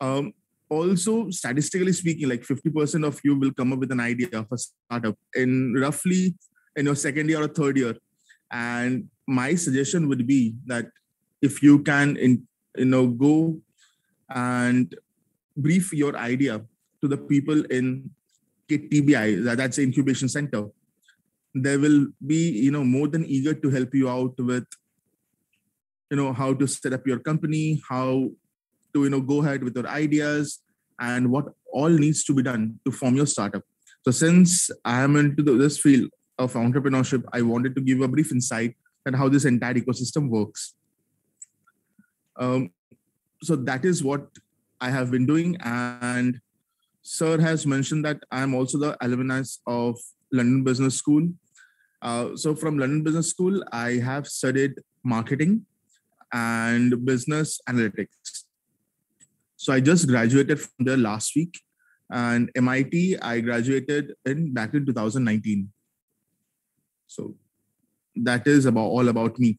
Um, also statistically speaking like 50% of you will come up with an idea of a startup in roughly in your second year or third year. And my suggestion would be that if you can in, you know go and brief your idea to the people in TBI, that's the incubation center. They will be, you know, more than eager to help you out with, you know, how to set up your company, how to, you know, go ahead with your ideas and what all needs to be done to form your startup. So since I am into this field of entrepreneurship, I wanted to give a brief insight on how this entire ecosystem works. Um, so that is what I have been doing. And Sir has mentioned that I'm also the alumnus of London Business School. Uh, so from London Business School, I have studied marketing and business analytics. So I just graduated from there last week. And MIT, I graduated in back in 2019. So that is about all about me.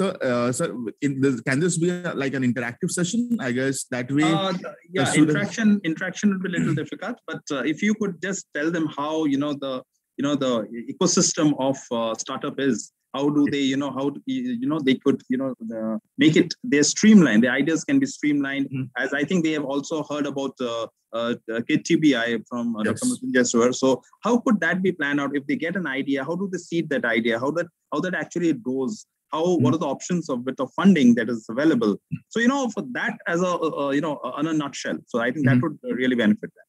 So, uh, can this be a, like an interactive session? I guess that way. Uh, yeah, interaction interaction would be a little difficult, but uh, if you could just tell them how you know the you know the ecosystem of uh, startup is. How do they you know how you know they could you know the, make it they're streamlined. The ideas can be streamlined. Mm-hmm. As I think they have also heard about uh, uh, KIIT TBI from uh, yes. Dr. So how could that be planned out if they get an idea? How do they seed that idea? How that how that actually goes? How what are the options of with the funding that is available. So you know for that as a uh, you know in a nutshell. So i think that mm-hmm. would really benefit them.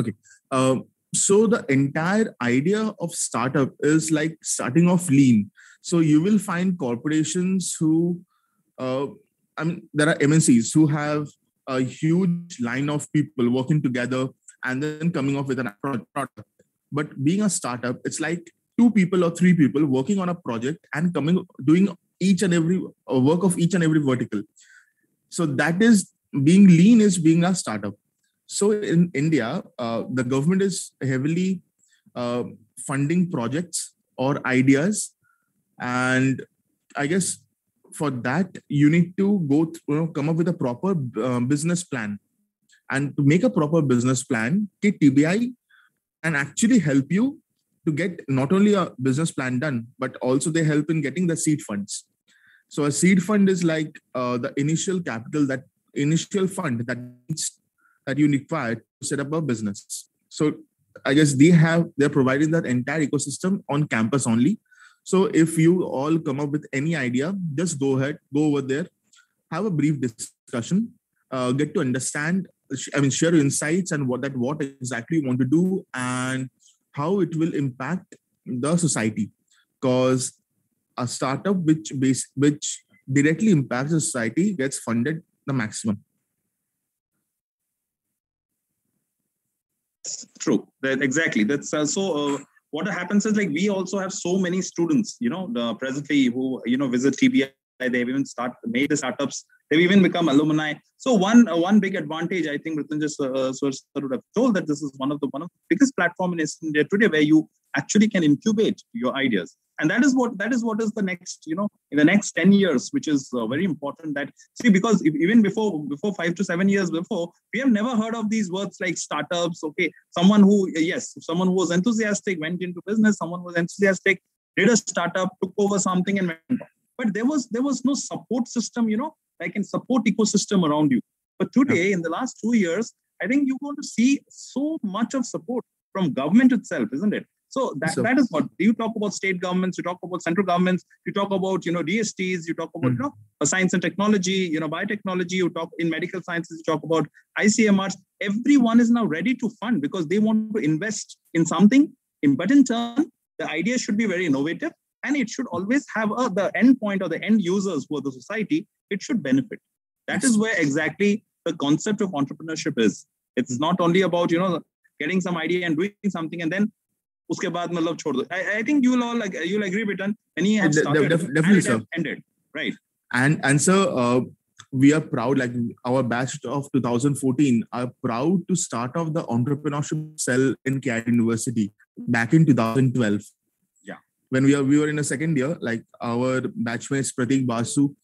Okay. Um, so the entire idea of startup is like starting off lean. So you will find corporations who uh, i mean there are mncs who have a huge line of people working together and then coming up with a product. But being a startup it's like two people or three people working on a project and coming doing each and every uh, work of each and every vertical. So that is being lean is being a startup. So in india uh, the government is heavily uh, funding projects or ideas. And i guess for that you need to go through, you know, come up with a proper uh, business plan. And to make a proper business plan tbi can actually help you to get not only a business plan done, but also they help in getting the seed funds. So a seed fund is like uh, the initial capital, that initial fund that needs, that you require to set up a business. So I guess they have they're providing that entire ecosystem on campus only. So if you all come up with any idea, just go ahead, go over there, have a brief discussion, uh, get to understand. I mean, share your insights and what that what exactly you want to do, and how it will impact the society. Because a startup which base, which directly impacts the society gets funded the maximum. True. That exactly. That's also uh, what happens is like we also have so many students you know the presently who you know visit tbi they've even start made the startups They've even become alumni. So one uh, one big advantage, I think, Mrityunjay uh, sir would have told that this is one of the one of the biggest platform in India today where you actually can incubate your ideas, and that is what that is what is the next you know in the next ten years, which is uh, very important. That see because if, even before before five to seven years before, we have never heard of these words like startups. Okay, someone who yes, someone who was enthusiastic went into business. Someone who was enthusiastic did a startup, took over something, and went on but there was there was no support system, you know, like in support ecosystem around you. But today, in the last two years, I think you're going to see so much of support from government itself, isn't it? So that, so, that is what you talk about state governments, you talk about central governments, you talk about, you know, DSTs, you talk about, mm. you know, science and technology, you know, biotechnology, you talk in medical sciences, you talk about ICMRs. Everyone is now ready to fund because they want to invest in something. In, but in turn, the idea should be very innovative and it should always have a, the end point or the end users who are the society it should benefit. That is where exactly the concept of entrepreneurship is. It's hmm. not only about you know getting some idea and doing something and then uske baad matlab chhod do. I, I think you'll all like you'll agree Bitan many have started def- definitely and sir. ended right? And and sir uh, we are proud like our batch of 2014 are proud to start off the entrepreneurship cell in KIIT University back in 2012 when we are we were in a second year like our batchmates Pratik Basu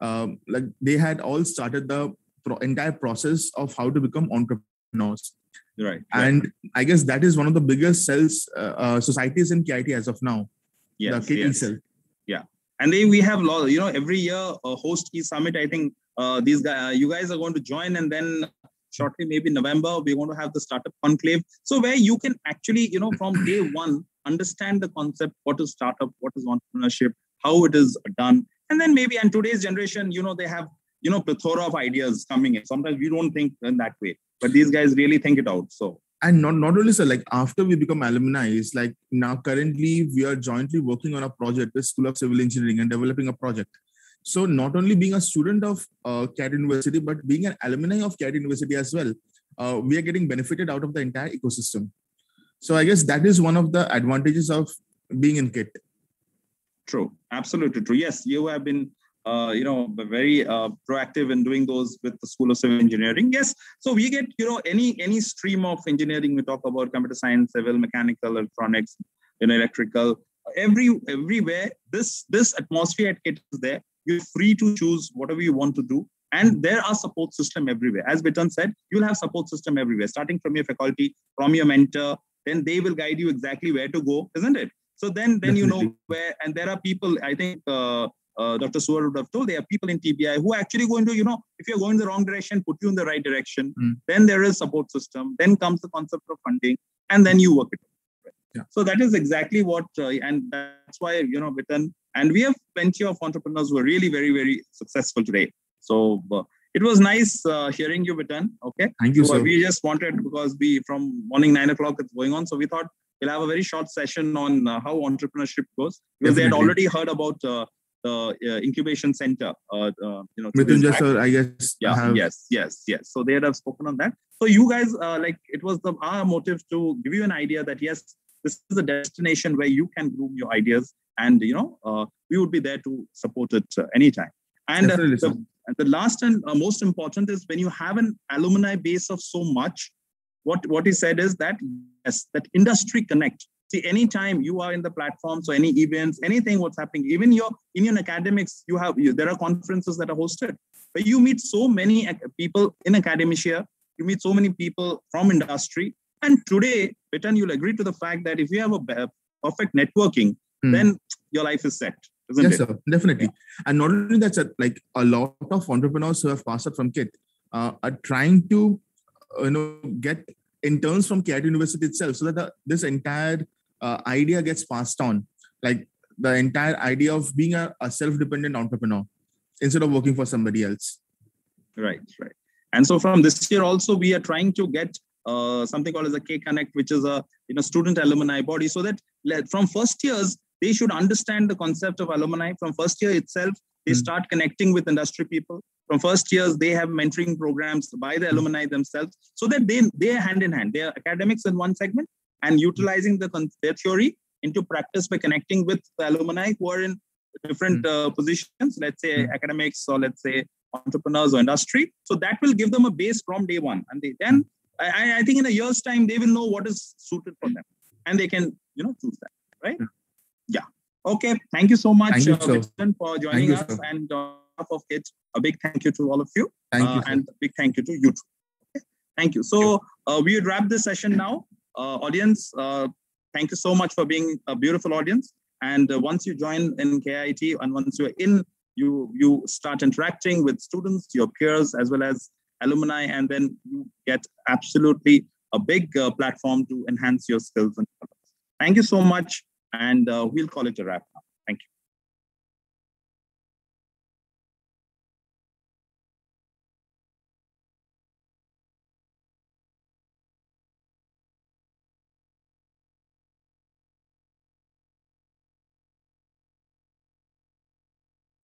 um, like they had all started the pro- entire process of how to become entrepreneurs. Right. And i guess that is one of the biggest cells uh, uh, societies in KIIT as of now. Yes, the KT yes. cell. Yeah. And then we have lot you know every year a host key summit i think uh, these guys uh, you guys are going to join and then shortly maybe november we're going to have the startup conclave. So where you can actually you know from day one understand the concept what is startup what is entrepreneurship how it is done. And then maybe in today's generation you know they have you know plethora of ideas coming in. Sometimes we don't think in that way but these guys really think it out so. And not not only so like after we become alumni is like now currently we are jointly working on a project with school of civil engineering and developing a project. So not only being a student of uh, KIIT University, but being an alumni of KIIT University as well, uh, we are getting benefited out of the entire ecosystem. So I guess that is one of the advantages of being in KIIT. True, absolutely true. Yes, you have been uh, you know, very uh, proactive in doing those with the School of Civil Engineering. Yes, so we get, you know, any any stream of engineering. We talk about computer science, civil, mechanical, electronics, you know, electrical. Every everywhere, this this atmosphere at KIIT is there. You're free to choose whatever you want to do, and there are support system everywhere. As Bitan said, you'll have support system everywhere, starting from your faculty, from your mentor. Then they will guide you exactly where to go, isn't it? So then, then you know where, and there are people. I think. Uh, uh, Dr. Suar would have told, there are people in TBI who are actually going to, you know, if you're going the wrong direction, put you in the right direction. Mm. Then there is support system. Then comes the concept of funding, and then you work it. Yeah. So that is exactly what, uh, and that's why you know, Bitan, and we have plenty of entrepreneurs who are really very, very successful today. So uh, it was nice uh, hearing you, Bitan. Okay. Thank you, so, sir. We just wanted because we from morning nine o'clock it's going on, so we thought we'll have a very short session on uh, how entrepreneurship goes because Definitely. they had already heard about uh, the uh, incubation center. Uh, uh, you know, sir, I guess. Yeah. Have... Yes. Yes. Yes. So they have spoken on that. So you guys, uh, like, it was the our motive to give you an idea that yes, this is a destination where you can groom your ideas, and you know, uh, we would be there to support it uh, anytime. And uh, the, the last and uh, most important is when you have an alumni base of so much. What what he said is that yes, that industry connect See, anytime you are in the platform, so any events, anything what's happening, even your in your academics, you have you, there are conferences that are hosted, but you meet so many people in academia, you meet so many people from industry, and today, Bitan, you'll agree to the fact that if you have a perfect networking, mm. then your life is set. Yes, it? sir, definitely. Yeah. And not only that, sir, like a lot of entrepreneurs who have passed out from KIIT uh, are trying to, you know, get interns from KIIT University itself, so that the, this entire uh, idea gets passed on like the entire idea of being a, a self-dependent entrepreneur instead of working for somebody else right right and so from this year also we are trying to get uh, something called as a K Connect, which is a you know student alumni body, so that from first years they should understand the concept of alumni. From first year itself, they mm. start connecting with industry people. From first years, they have mentoring programs by the alumni themselves, so that they they are hand in hand. They are academics in one segment, and utilizing the their theory into practice by connecting with the alumni who are in different mm. uh, positions, let's say mm. academics or let's say entrepreneurs or industry. So that will give them a base from day one. And they, then I, I, think in a year's time, they will know what is suited for them and they can, you know, choose that. Right? Okay. Thank you so much, you, uh, for joining us. Sir. And on behalf of it, a big thank you to all of you. Thank uh, you. And a big thank you to you. Too. Okay. Thank you. So uh, we would wrap this session now. Uh, audience, uh, thank you so much for being a beautiful audience. And uh, once you join in KIIT and once you're in, you, you start interacting with students, your peers, as well as alumni, and then you get absolutely a big uh, platform to enhance your skills. And thank you so much. And uh, we'll call it a wrap now.